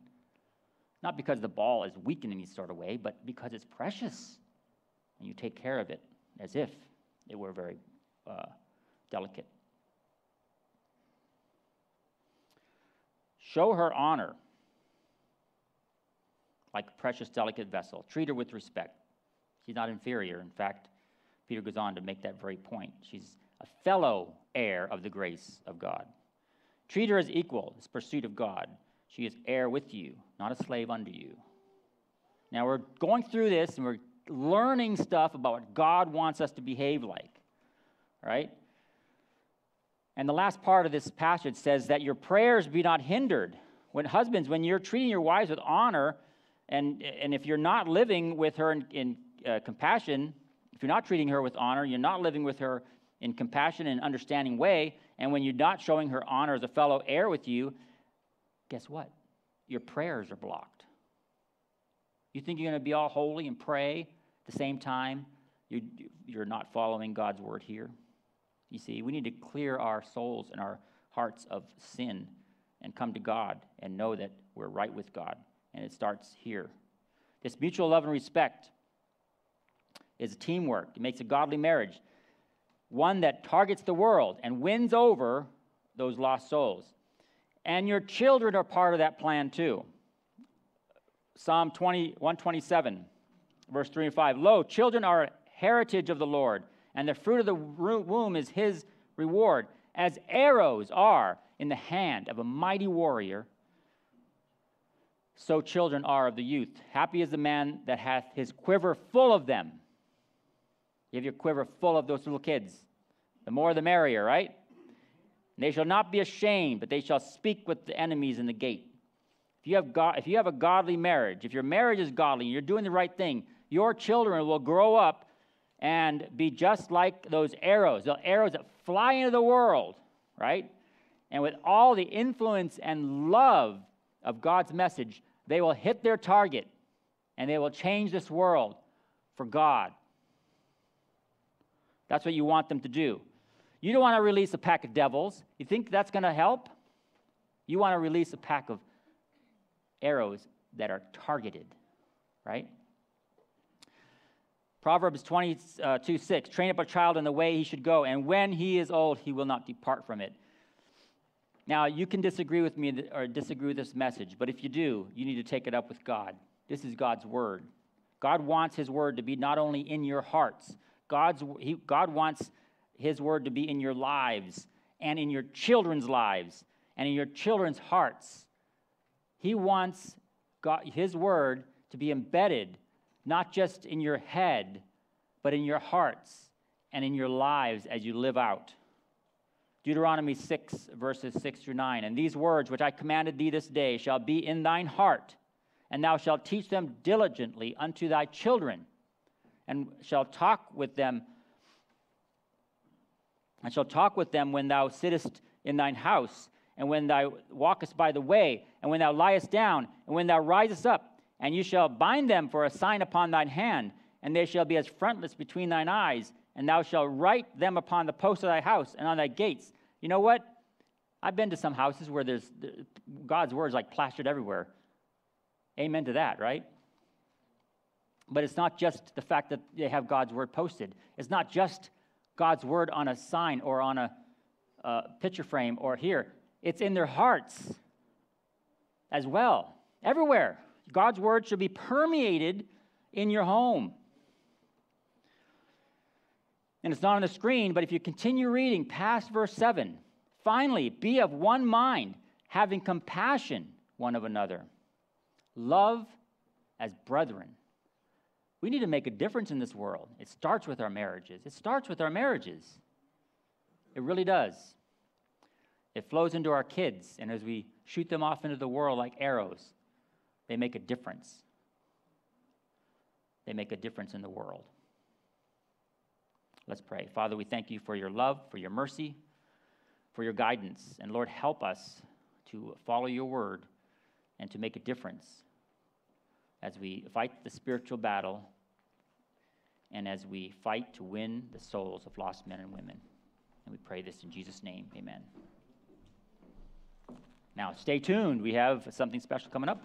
Not because the ball is weak in any sort of way, but because it's precious. And you take care of it as if it were very uh, delicate. Show her honor like a precious, delicate vessel. Treat her with respect. She's not inferior. In fact, Peter goes on to make that very point. She's a fellow heir of the grace of God. Treat her as equal, this pursuit of God. She is heir with you, not a slave under you. Now, we're going through this and we're learning stuff about what God wants us to behave like, right? And the last part of this passage says that your prayers be not hindered. When husbands, when you're treating your wives with honor, and, and if you're not living with her in, in uh, compassion, if you're not treating her with honor, you're not living with her in compassion and understanding way, and when you're not showing her honor as a fellow heir with you, guess what? Your prayers are blocked. You think you're going to be all holy and pray at the same time? You, you're not following God's word here. You see, we need to clear our souls and our hearts of sin and come to God and know that we're right with God. And it starts here. This mutual love and respect is teamwork, it makes a godly marriage, one that targets the world and wins over those lost souls. And your children are part of that plan too. Psalm 20, 127, verse 3 and 5. Lo, children are a heritage of the Lord, and the fruit of the womb is his reward. As arrows are in the hand of a mighty warrior, so children are of the youth. Happy is the man that hath his quiver full of them. You have your quiver full of those little kids. The more the merrier, right? They shall not be ashamed, but they shall speak with the enemies in the gate. If you have, if you have a godly marriage, if your marriage is godly, you're doing the right thing, your children will grow up and be just like those arrows, the arrows that fly into the world, right? And with all the influence and love of God's message, they will hit their target and they will change this world for God. That's what you want them to do. You don't want to release a pack of devils. You think that's going to help? You want to release a pack of arrows that are targeted, right? Proverbs 22 uh, 6 Train up a child in the way he should go, and when he is old, he will not depart from it. Now, you can disagree with me or disagree with this message, but if you do, you need to take it up with God. This is God's word. God wants his word to be not only in your hearts, God's, he, God wants his word to be in your lives and in your children's lives and in your children's hearts. He wants God, his word to be embedded not just in your head, but in your hearts and in your lives as you live out. Deuteronomy 6, verses 6 through 9. And these words which I commanded thee this day shall be in thine heart, and thou shalt teach them diligently unto thy children, and shall talk with them, and shall talk with them when thou sittest in thine house, and when thou walkest by the way, and when thou liest down, and when thou risest up, and you shall bind them for a sign upon thine hand, and they shall be as frontlets between thine eyes, and thou shalt write them upon the posts of thy house and on thy gates. You know what? I've been to some houses where there's God's words like plastered everywhere. Amen to that, right? But it's not just the fact that they have God's word posted. It's not just God's word on a sign or on a, picture frame or here. It's in their hearts as well, everywhere. God's word should be permeated in your home. And it's not on the screen, but if you continue reading past verse 7, finally, be of one mind, having compassion one of another. Love as brethren. We need to make a difference in this world. It starts with our marriages. It starts with our marriages. It really does. It flows into our kids, and as we shoot them off into the world like arrows, they make a difference. They make a difference in the world. Let's pray. Father, we thank you for your love, for your mercy, for your guidance. And Lord, help us to follow your word and to make a difference as we fight the spiritual battle and as we fight to win the souls of lost men and women. And we pray this in Jesus' name. Amen. Now, stay tuned. We have something special coming up.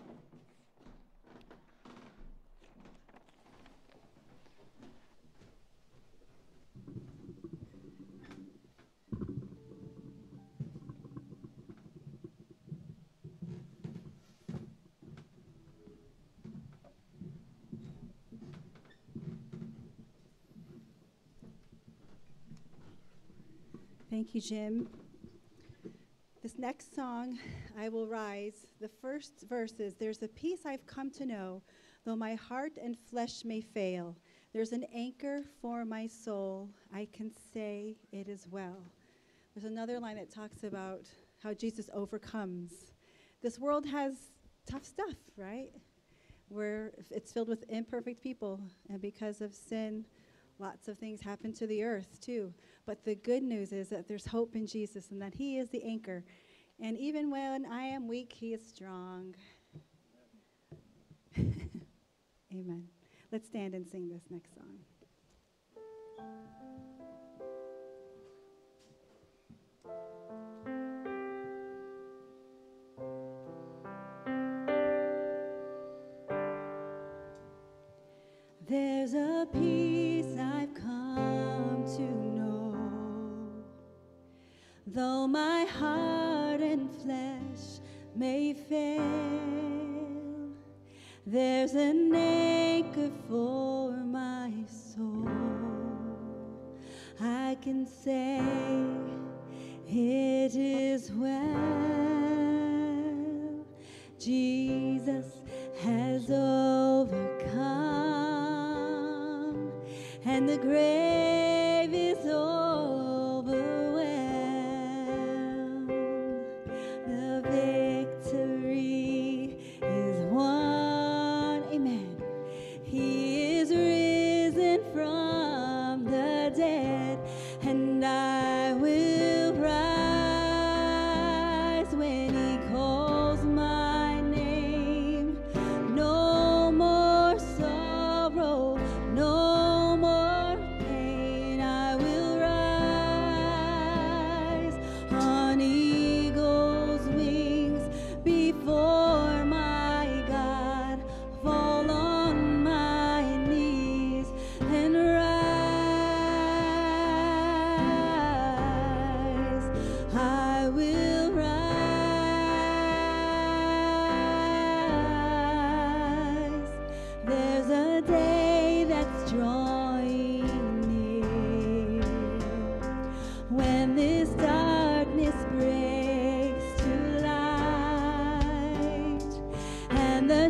Thank you, Jim. This next song, I Will Rise, the first verse is There's a peace I've come to know, though my heart and flesh may fail. There's an anchor for my soul. I can say it is well. There's another line that talks about how Jesus overcomes. This world has tough stuff, right? Where it's filled with imperfect people, and because of sin, lots of things happen to the earth too. But the good news is that there's hope in Jesus and that He is the anchor. And even when I am weak, He is strong. [laughs] Amen. Let's stand and sing this next song. There's a peace though my heart and flesh may fail. There's an anchor for my soul. I can say it is well. Jesus has overcome, and the grave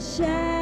the shadows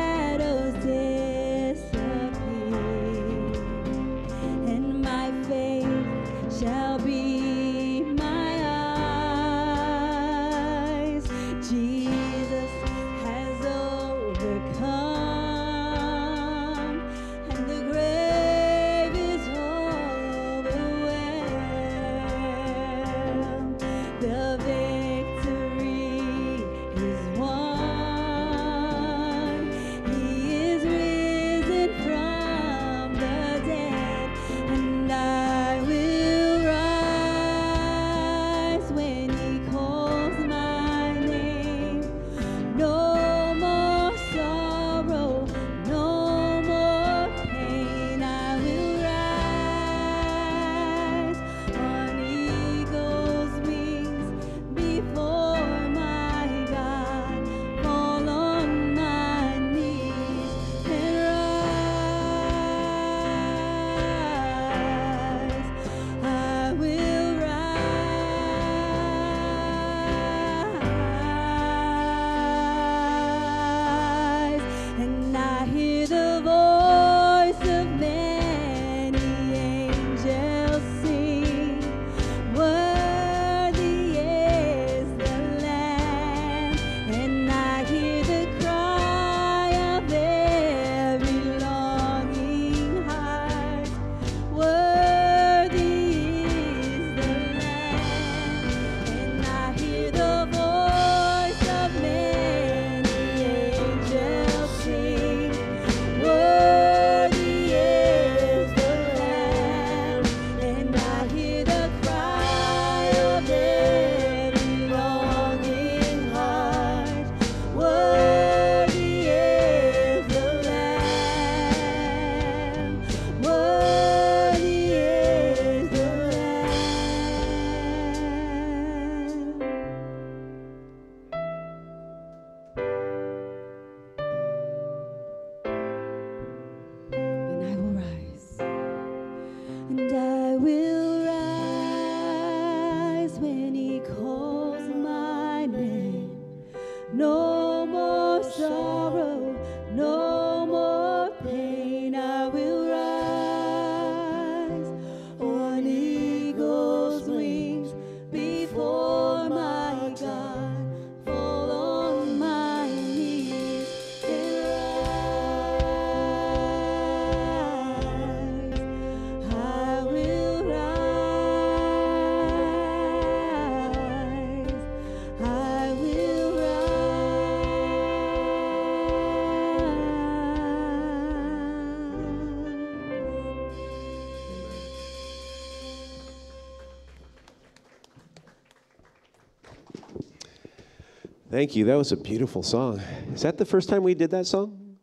Thank you. That was a beautiful song. Is that the first time we did that song?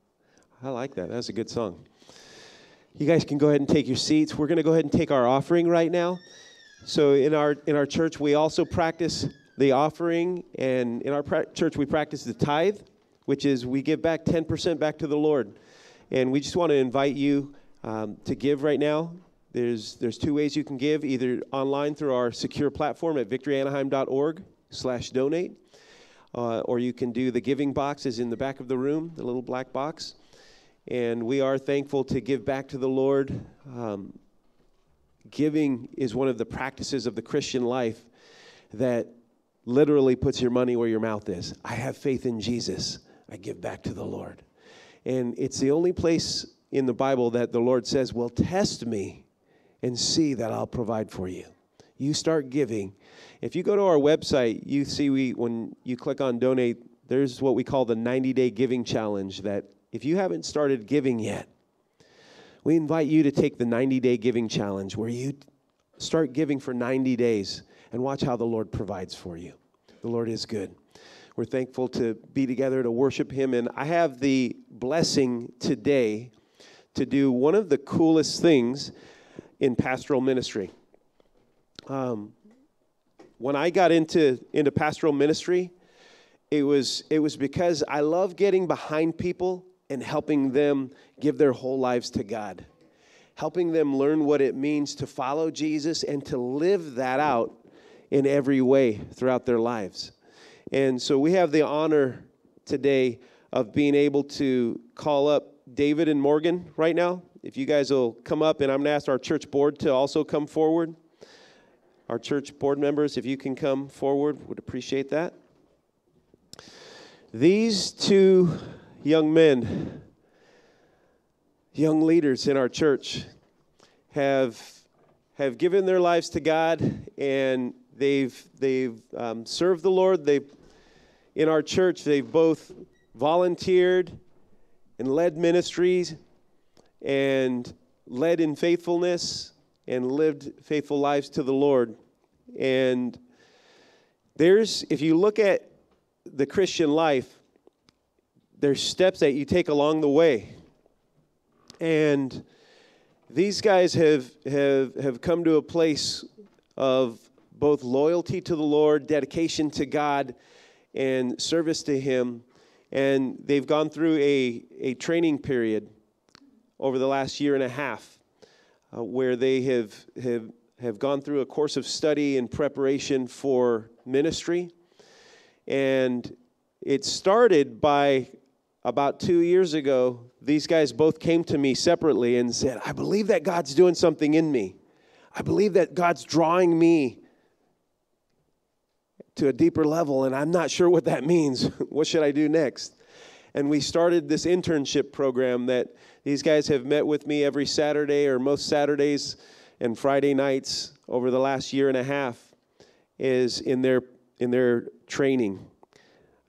I like that. That's a good song. You guys can go ahead and take your seats. We're going to go ahead and take our offering right now. So in our in our church, we also practice the offering, and in our pra- church, we practice the tithe, which is we give back 10% back to the Lord. And we just want to invite you um, to give right now. There's there's two ways you can give, either online through our secure platform at victoryanaheim.org/donate uh, or you can do the giving boxes in the back of the room, the little black box. And we are thankful to give back to the Lord. Um, giving is one of the practices of the Christian life that literally puts your money where your mouth is. I have faith in Jesus, I give back to the Lord. And it's the only place in the Bible that the Lord says, Well, test me and see that I'll provide for you. You start giving, if you go to our website, you see we when you click on donate, there's what we call the 90-day giving challenge that if you haven't started giving yet, we invite you to take the 90-day giving challenge where you start giving for 90 days and watch how the Lord provides for you. The Lord is good. We're thankful to be together to worship him and I have the blessing today to do one of the coolest things in pastoral ministry. Um, when I got into into pastoral ministry, it was it was because I love getting behind people and helping them give their whole lives to God. Helping them learn what it means to follow Jesus and to live that out in every way throughout their lives. And so we have the honor today of being able to call up David and Morgan right now. If you guys will come up, and I'm going to ask our church board to also come forward. Our church board members, if you can come forward, would appreciate that. These two young men, young leaders in our church, have, have given their lives to God and they've, they've um, served the Lord. They've, in our church, they've both volunteered and led ministries and led in faithfulness and lived faithful lives to the Lord. And there's, if you look at the Christian life, there's steps that you take along the way. And these guys have, have, have come to a place of both loyalty to the Lord, dedication to God, and service to Him. And they've gone through a, a training period over the last year and a half uh, where they have, have, have gone through a course of study and preparation for ministry. And it started by about two years ago. These guys both came to me separately and said, I believe that God's doing something in me. I believe that God's drawing me to a deeper level, and I'm not sure what that means. [laughs] what should I do next? And we started this internship program that these guys have met with me every Saturday or most Saturdays and Friday nights over the last year and a half is in their in their training.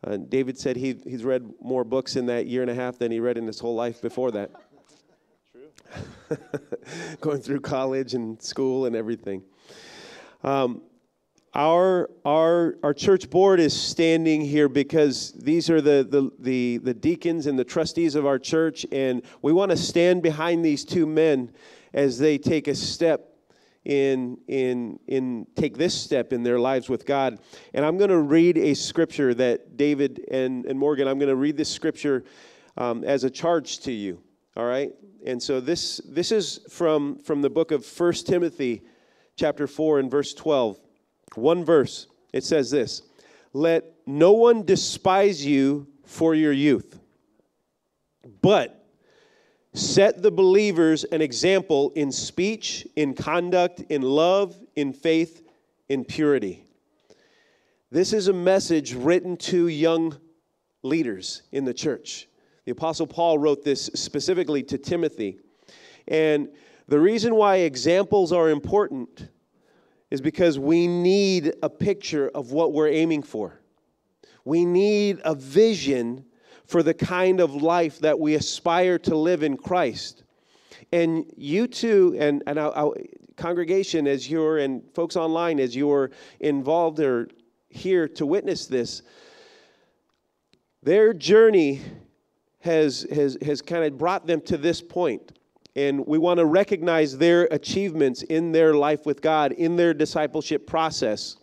Uh, David said he, he's read more books in that year and a half than he read in his whole life before that. True. [laughs] Going through college and school and everything. Um, our, our, our church board is standing here because these are the, the, the, the deacons and the trustees of our church, and we want to stand behind these two men as they take a step in, in, in take this step in their lives with God. And I'm going to read a scripture that David and, and Morgan, I'm going to read this scripture um, as a charge to you. All right? And so this, this is from, from the book of First Timothy, chapter 4, and verse 12. One verse. It says this Let no one despise you for your youth, but set the believers an example in speech, in conduct, in love, in faith, in purity. This is a message written to young leaders in the church. The Apostle Paul wrote this specifically to Timothy. And the reason why examples are important is because we need a picture of what we're aiming for. We need a vision for the kind of life that we aspire to live in Christ. And you too, and, and our, our congregation, as you're, and folks online, as you're involved or here to witness this, Their journey has, has, has kind of brought them to this point. And we want to recognize their achievements in their life with God, in their discipleship process,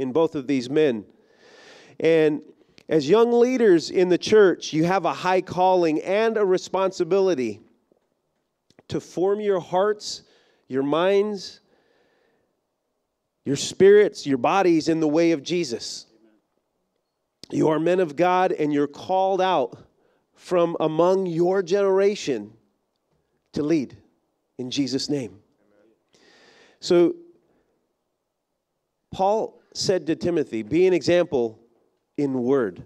in both of these men. And as young leaders in the church, you have a high calling and a responsibility to form your hearts, your minds, your spirits, your bodies in the way of Jesus. You are men of God and you're called out from among your generation to lead in Jesus' name. So, Paul said to Timothy, Be an example in word.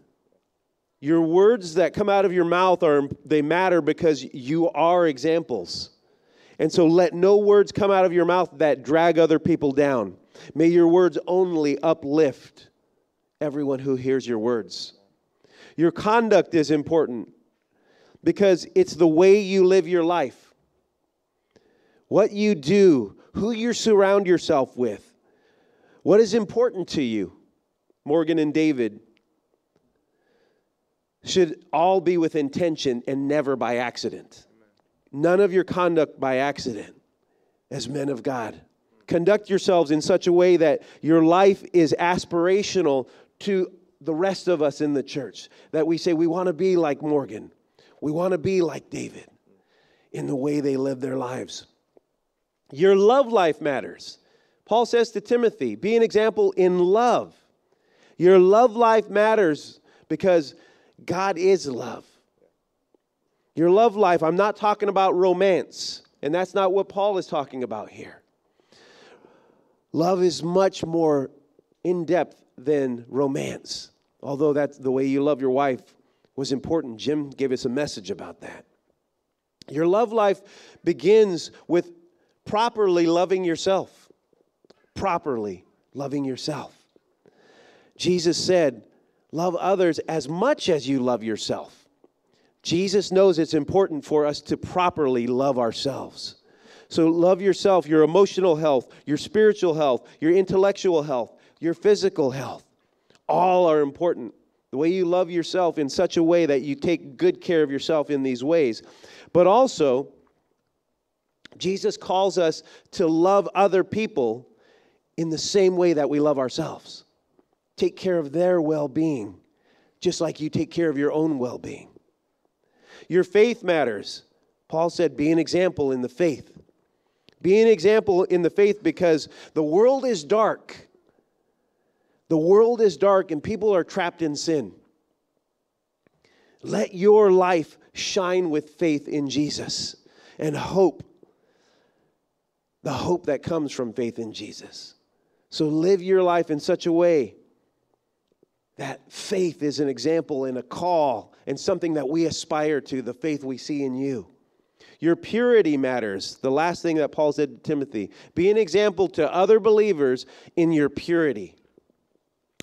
Your words that come out of your mouth are they matter because you are examples. And so let no words come out of your mouth that drag other people down. May your words only uplift everyone who hears your words. Your conduct is important because it's the way you live your life. What you do, who you surround yourself with, what is important to you. Morgan and David should all be with intention and never by accident. None of your conduct by accident as men of God. Conduct yourselves in such a way that your life is aspirational to the rest of us in the church. That we say we want to be like Morgan, we want to be like David in the way they live their lives. Your love life matters. Paul says to Timothy, be an example in love. Your love life matters because God is love. Your love life, I'm not talking about romance, and that's not what Paul is talking about here. Love is much more in depth than romance, although that's the way you love your wife was important. Jim gave us a message about that. Your love life begins with properly loving yourself. Properly loving yourself. Jesus said, Love others as much as you love yourself. Jesus knows it's important for us to properly love ourselves. So, love yourself, your emotional health, your spiritual health, your intellectual health, your physical health. All are important. The way you love yourself in such a way that you take good care of yourself in these ways. But also, Jesus calls us to love other people in the same way that we love ourselves take care of their well being, just like you take care of your own well being. Your faith matters. Paul said, be an example in the faith. Be an example in the faith because the world is dark. The world is dark and people are trapped in sin. Let your life shine with faith in Jesus and hope, the hope that comes from faith in Jesus. So live your life in such a way that faith is an example and a call and something that we aspire to, the faith we see in you. Your purity matters. The last thing that Paul said to Timothy be an example to other believers in your purity.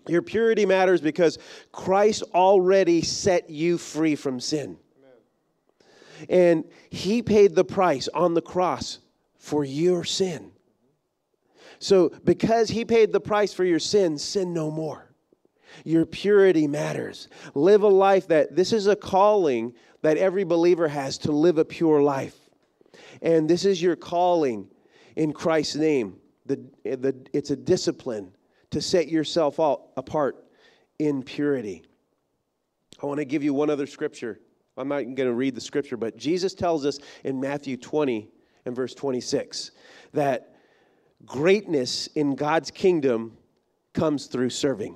Your purity matters because Christ already set you free from sin. Amen. And he paid the price on the cross for your sin. So, because he paid the price for your sin, sin no more. Your purity matters. Live a life that this is a calling that every believer has to live a pure life. And this is your calling in Christ's name. The, the, it's a discipline to set yourself out, apart in purity. I want to give you one other scripture. I'm not going to read the scripture, but Jesus tells us in Matthew 20 and verse 26 that greatness in God's kingdom comes through serving.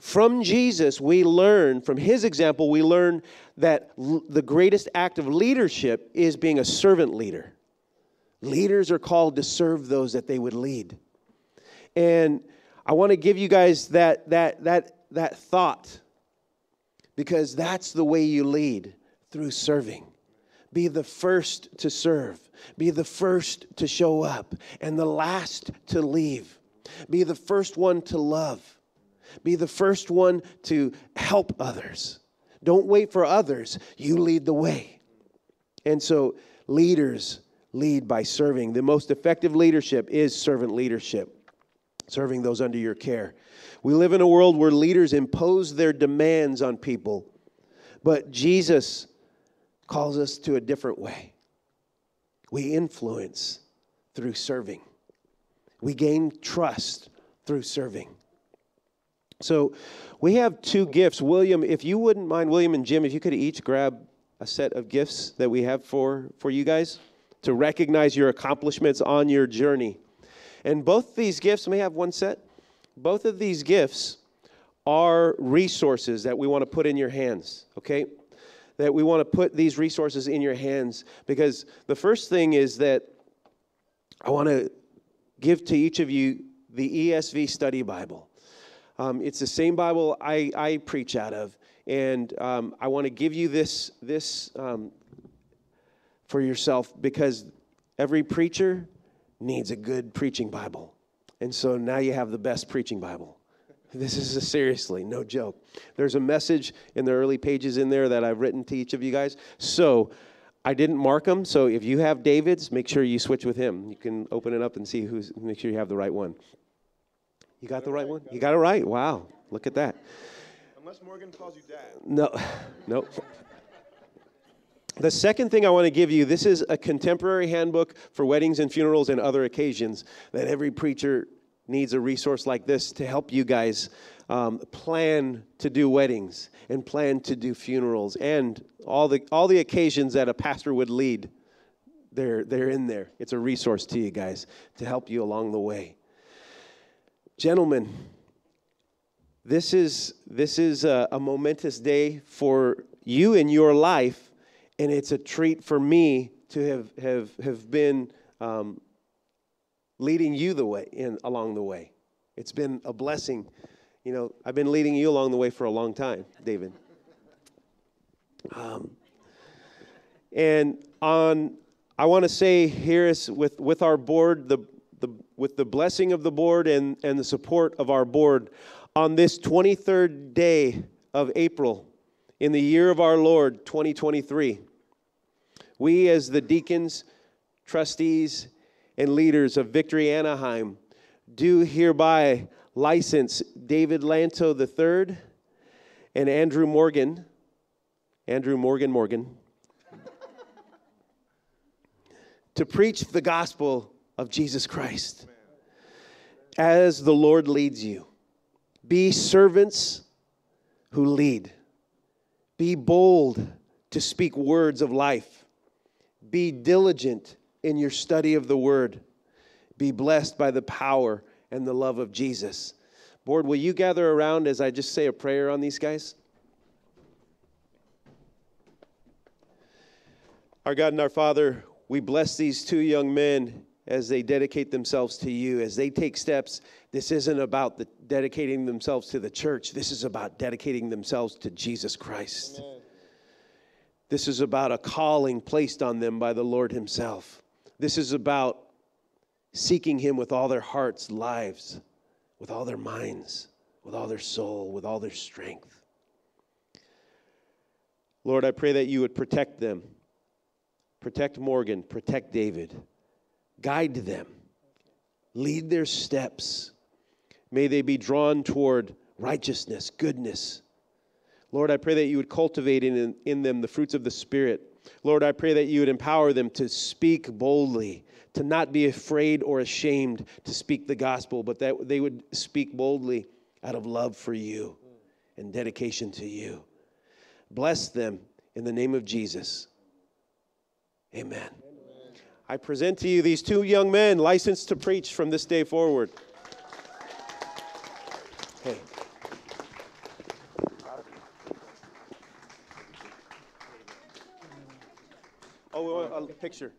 From Jesus, we learn, from his example, we learn that l- the greatest act of leadership is being a servant leader. Leaders are called to serve those that they would lead. And I want to give you guys that, that, that, that thought because that's the way you lead through serving. Be the first to serve, be the first to show up, and the last to leave. Be the first one to love be the first one to help others. Don't wait for others, you lead the way. And so, leaders lead by serving. The most effective leadership is servant leadership. serving those under your care. We live in a world where leaders impose their demands on people, but Jesus calls us to a different way. We influence through serving, we gain trust through serving. So we have two gifts. William, if you wouldn't mind, William and Jim, if you could each grab a set of gifts that we have for, for you guys to recognize your accomplishments on your journey. And both these gifts, may have one set. Both of these gifts are resources that we want to put in your hands, okay? That we want to put these resources in your hands because the first thing is that I want to give to each of you the ESV study Bible. Um, it's the same Bible I, I preach out of, and um, I want to give you this this um, for yourself because every preacher needs a good preaching Bible, and so now you have the best preaching Bible. This is a, seriously no joke. There's a message in the early pages in there that I've written to each of you guys. So I didn't mark them. So if you have David's, make sure you switch with him. You can open it up and see who's. Make sure you have the right one. You got the right one? You got it right. Wow. Look at that. Unless Morgan calls you dad. No, [laughs] no. The second thing I want to give you this is a contemporary handbook for weddings and funerals and other occasions that every preacher needs a resource like this to help you guys um, plan to do weddings and plan to do funerals and all the, all the occasions that a pastor would lead. They're, they're in there. It's a resource to you guys to help you along the way. Gentlemen, this is, this is a, a momentous day for you in your life, and it's a treat for me to have, have, have been um, leading you the way in, along the way. It's been a blessing. You know, I've been leading you along the way for a long time, David. Um, and on, I want to say here is with, with our board, the, the, with the blessing of the board and, and the support of our board, on this 23rd day of April in the year of our Lord 2023, we as the deacons, trustees, and leaders of Victory Anaheim do hereby license David Lanto III and Andrew Morgan, Andrew Morgan Morgan, to preach the gospel of Jesus Christ as the Lord leads you. Be servants who lead. Be bold to speak words of life. Be diligent in your study of the word. Be blessed by the power and the love of Jesus. Board, will you gather around as I just say a prayer on these guys? Our God and our Father, we bless these two young men as they dedicate themselves to you, as they take steps. This isn't about the, dedicating themselves to the church, this is about dedicating themselves to Jesus Christ. Amen. This is about a calling placed on them by the Lord Himself. This is about seeking Him with all their hearts, lives, with all their minds, with all their soul, with all their strength. Lord, I pray that you would protect them, protect Morgan, protect David, guide them, lead their steps. May they be drawn toward righteousness, goodness. Lord, I pray that you would cultivate in, in them the fruits of the Spirit Lord, I pray that you would empower them to speak boldly, to not be afraid or ashamed to speak the gospel, but that they would speak boldly out of love for you and dedication to you. Bless them in the name of Jesus. Amen. Amen. I present to you these two young men licensed to preach from this day forward. Hey. Oh, we want a picture.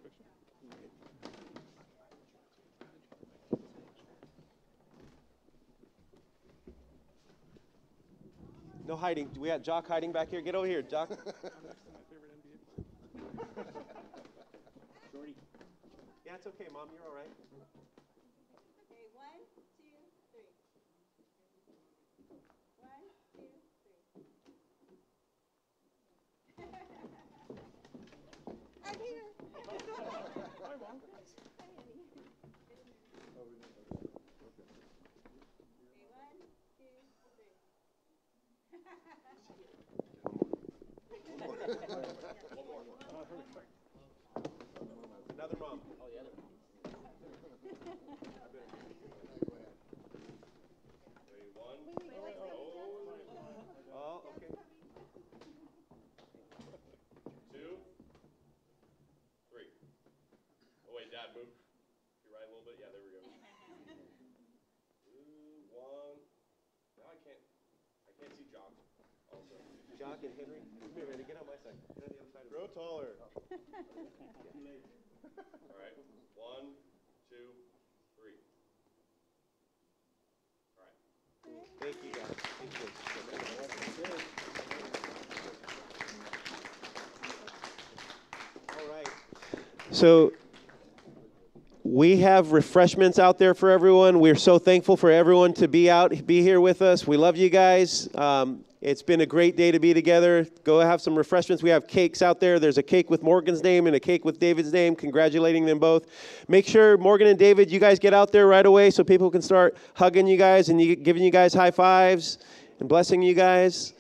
No hiding. Do we have Jock hiding back here? Get over here, Jock. [laughs] yeah, it's okay, Mom. You're all right. Another mom. Oh, the other Oh, okay. Two. Three. Oh, wait, Dad, move. Right a little bit. Yeah, there we go. Jock and Henry? Taller. [laughs] All right. One, two, three. All right. Thank you, guys. Thank you. All right. So we have refreshments out there for everyone. We're so thankful for everyone to be out, be here with us. We love you guys. Um, it's been a great day to be together. Go have some refreshments. We have cakes out there. There's a cake with Morgan's name and a cake with David's name, congratulating them both. Make sure, Morgan and David, you guys get out there right away so people can start hugging you guys and giving you guys high fives and blessing you guys.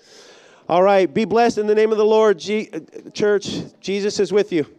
All right, be blessed in the name of the Lord, G- uh, Church. Jesus is with you.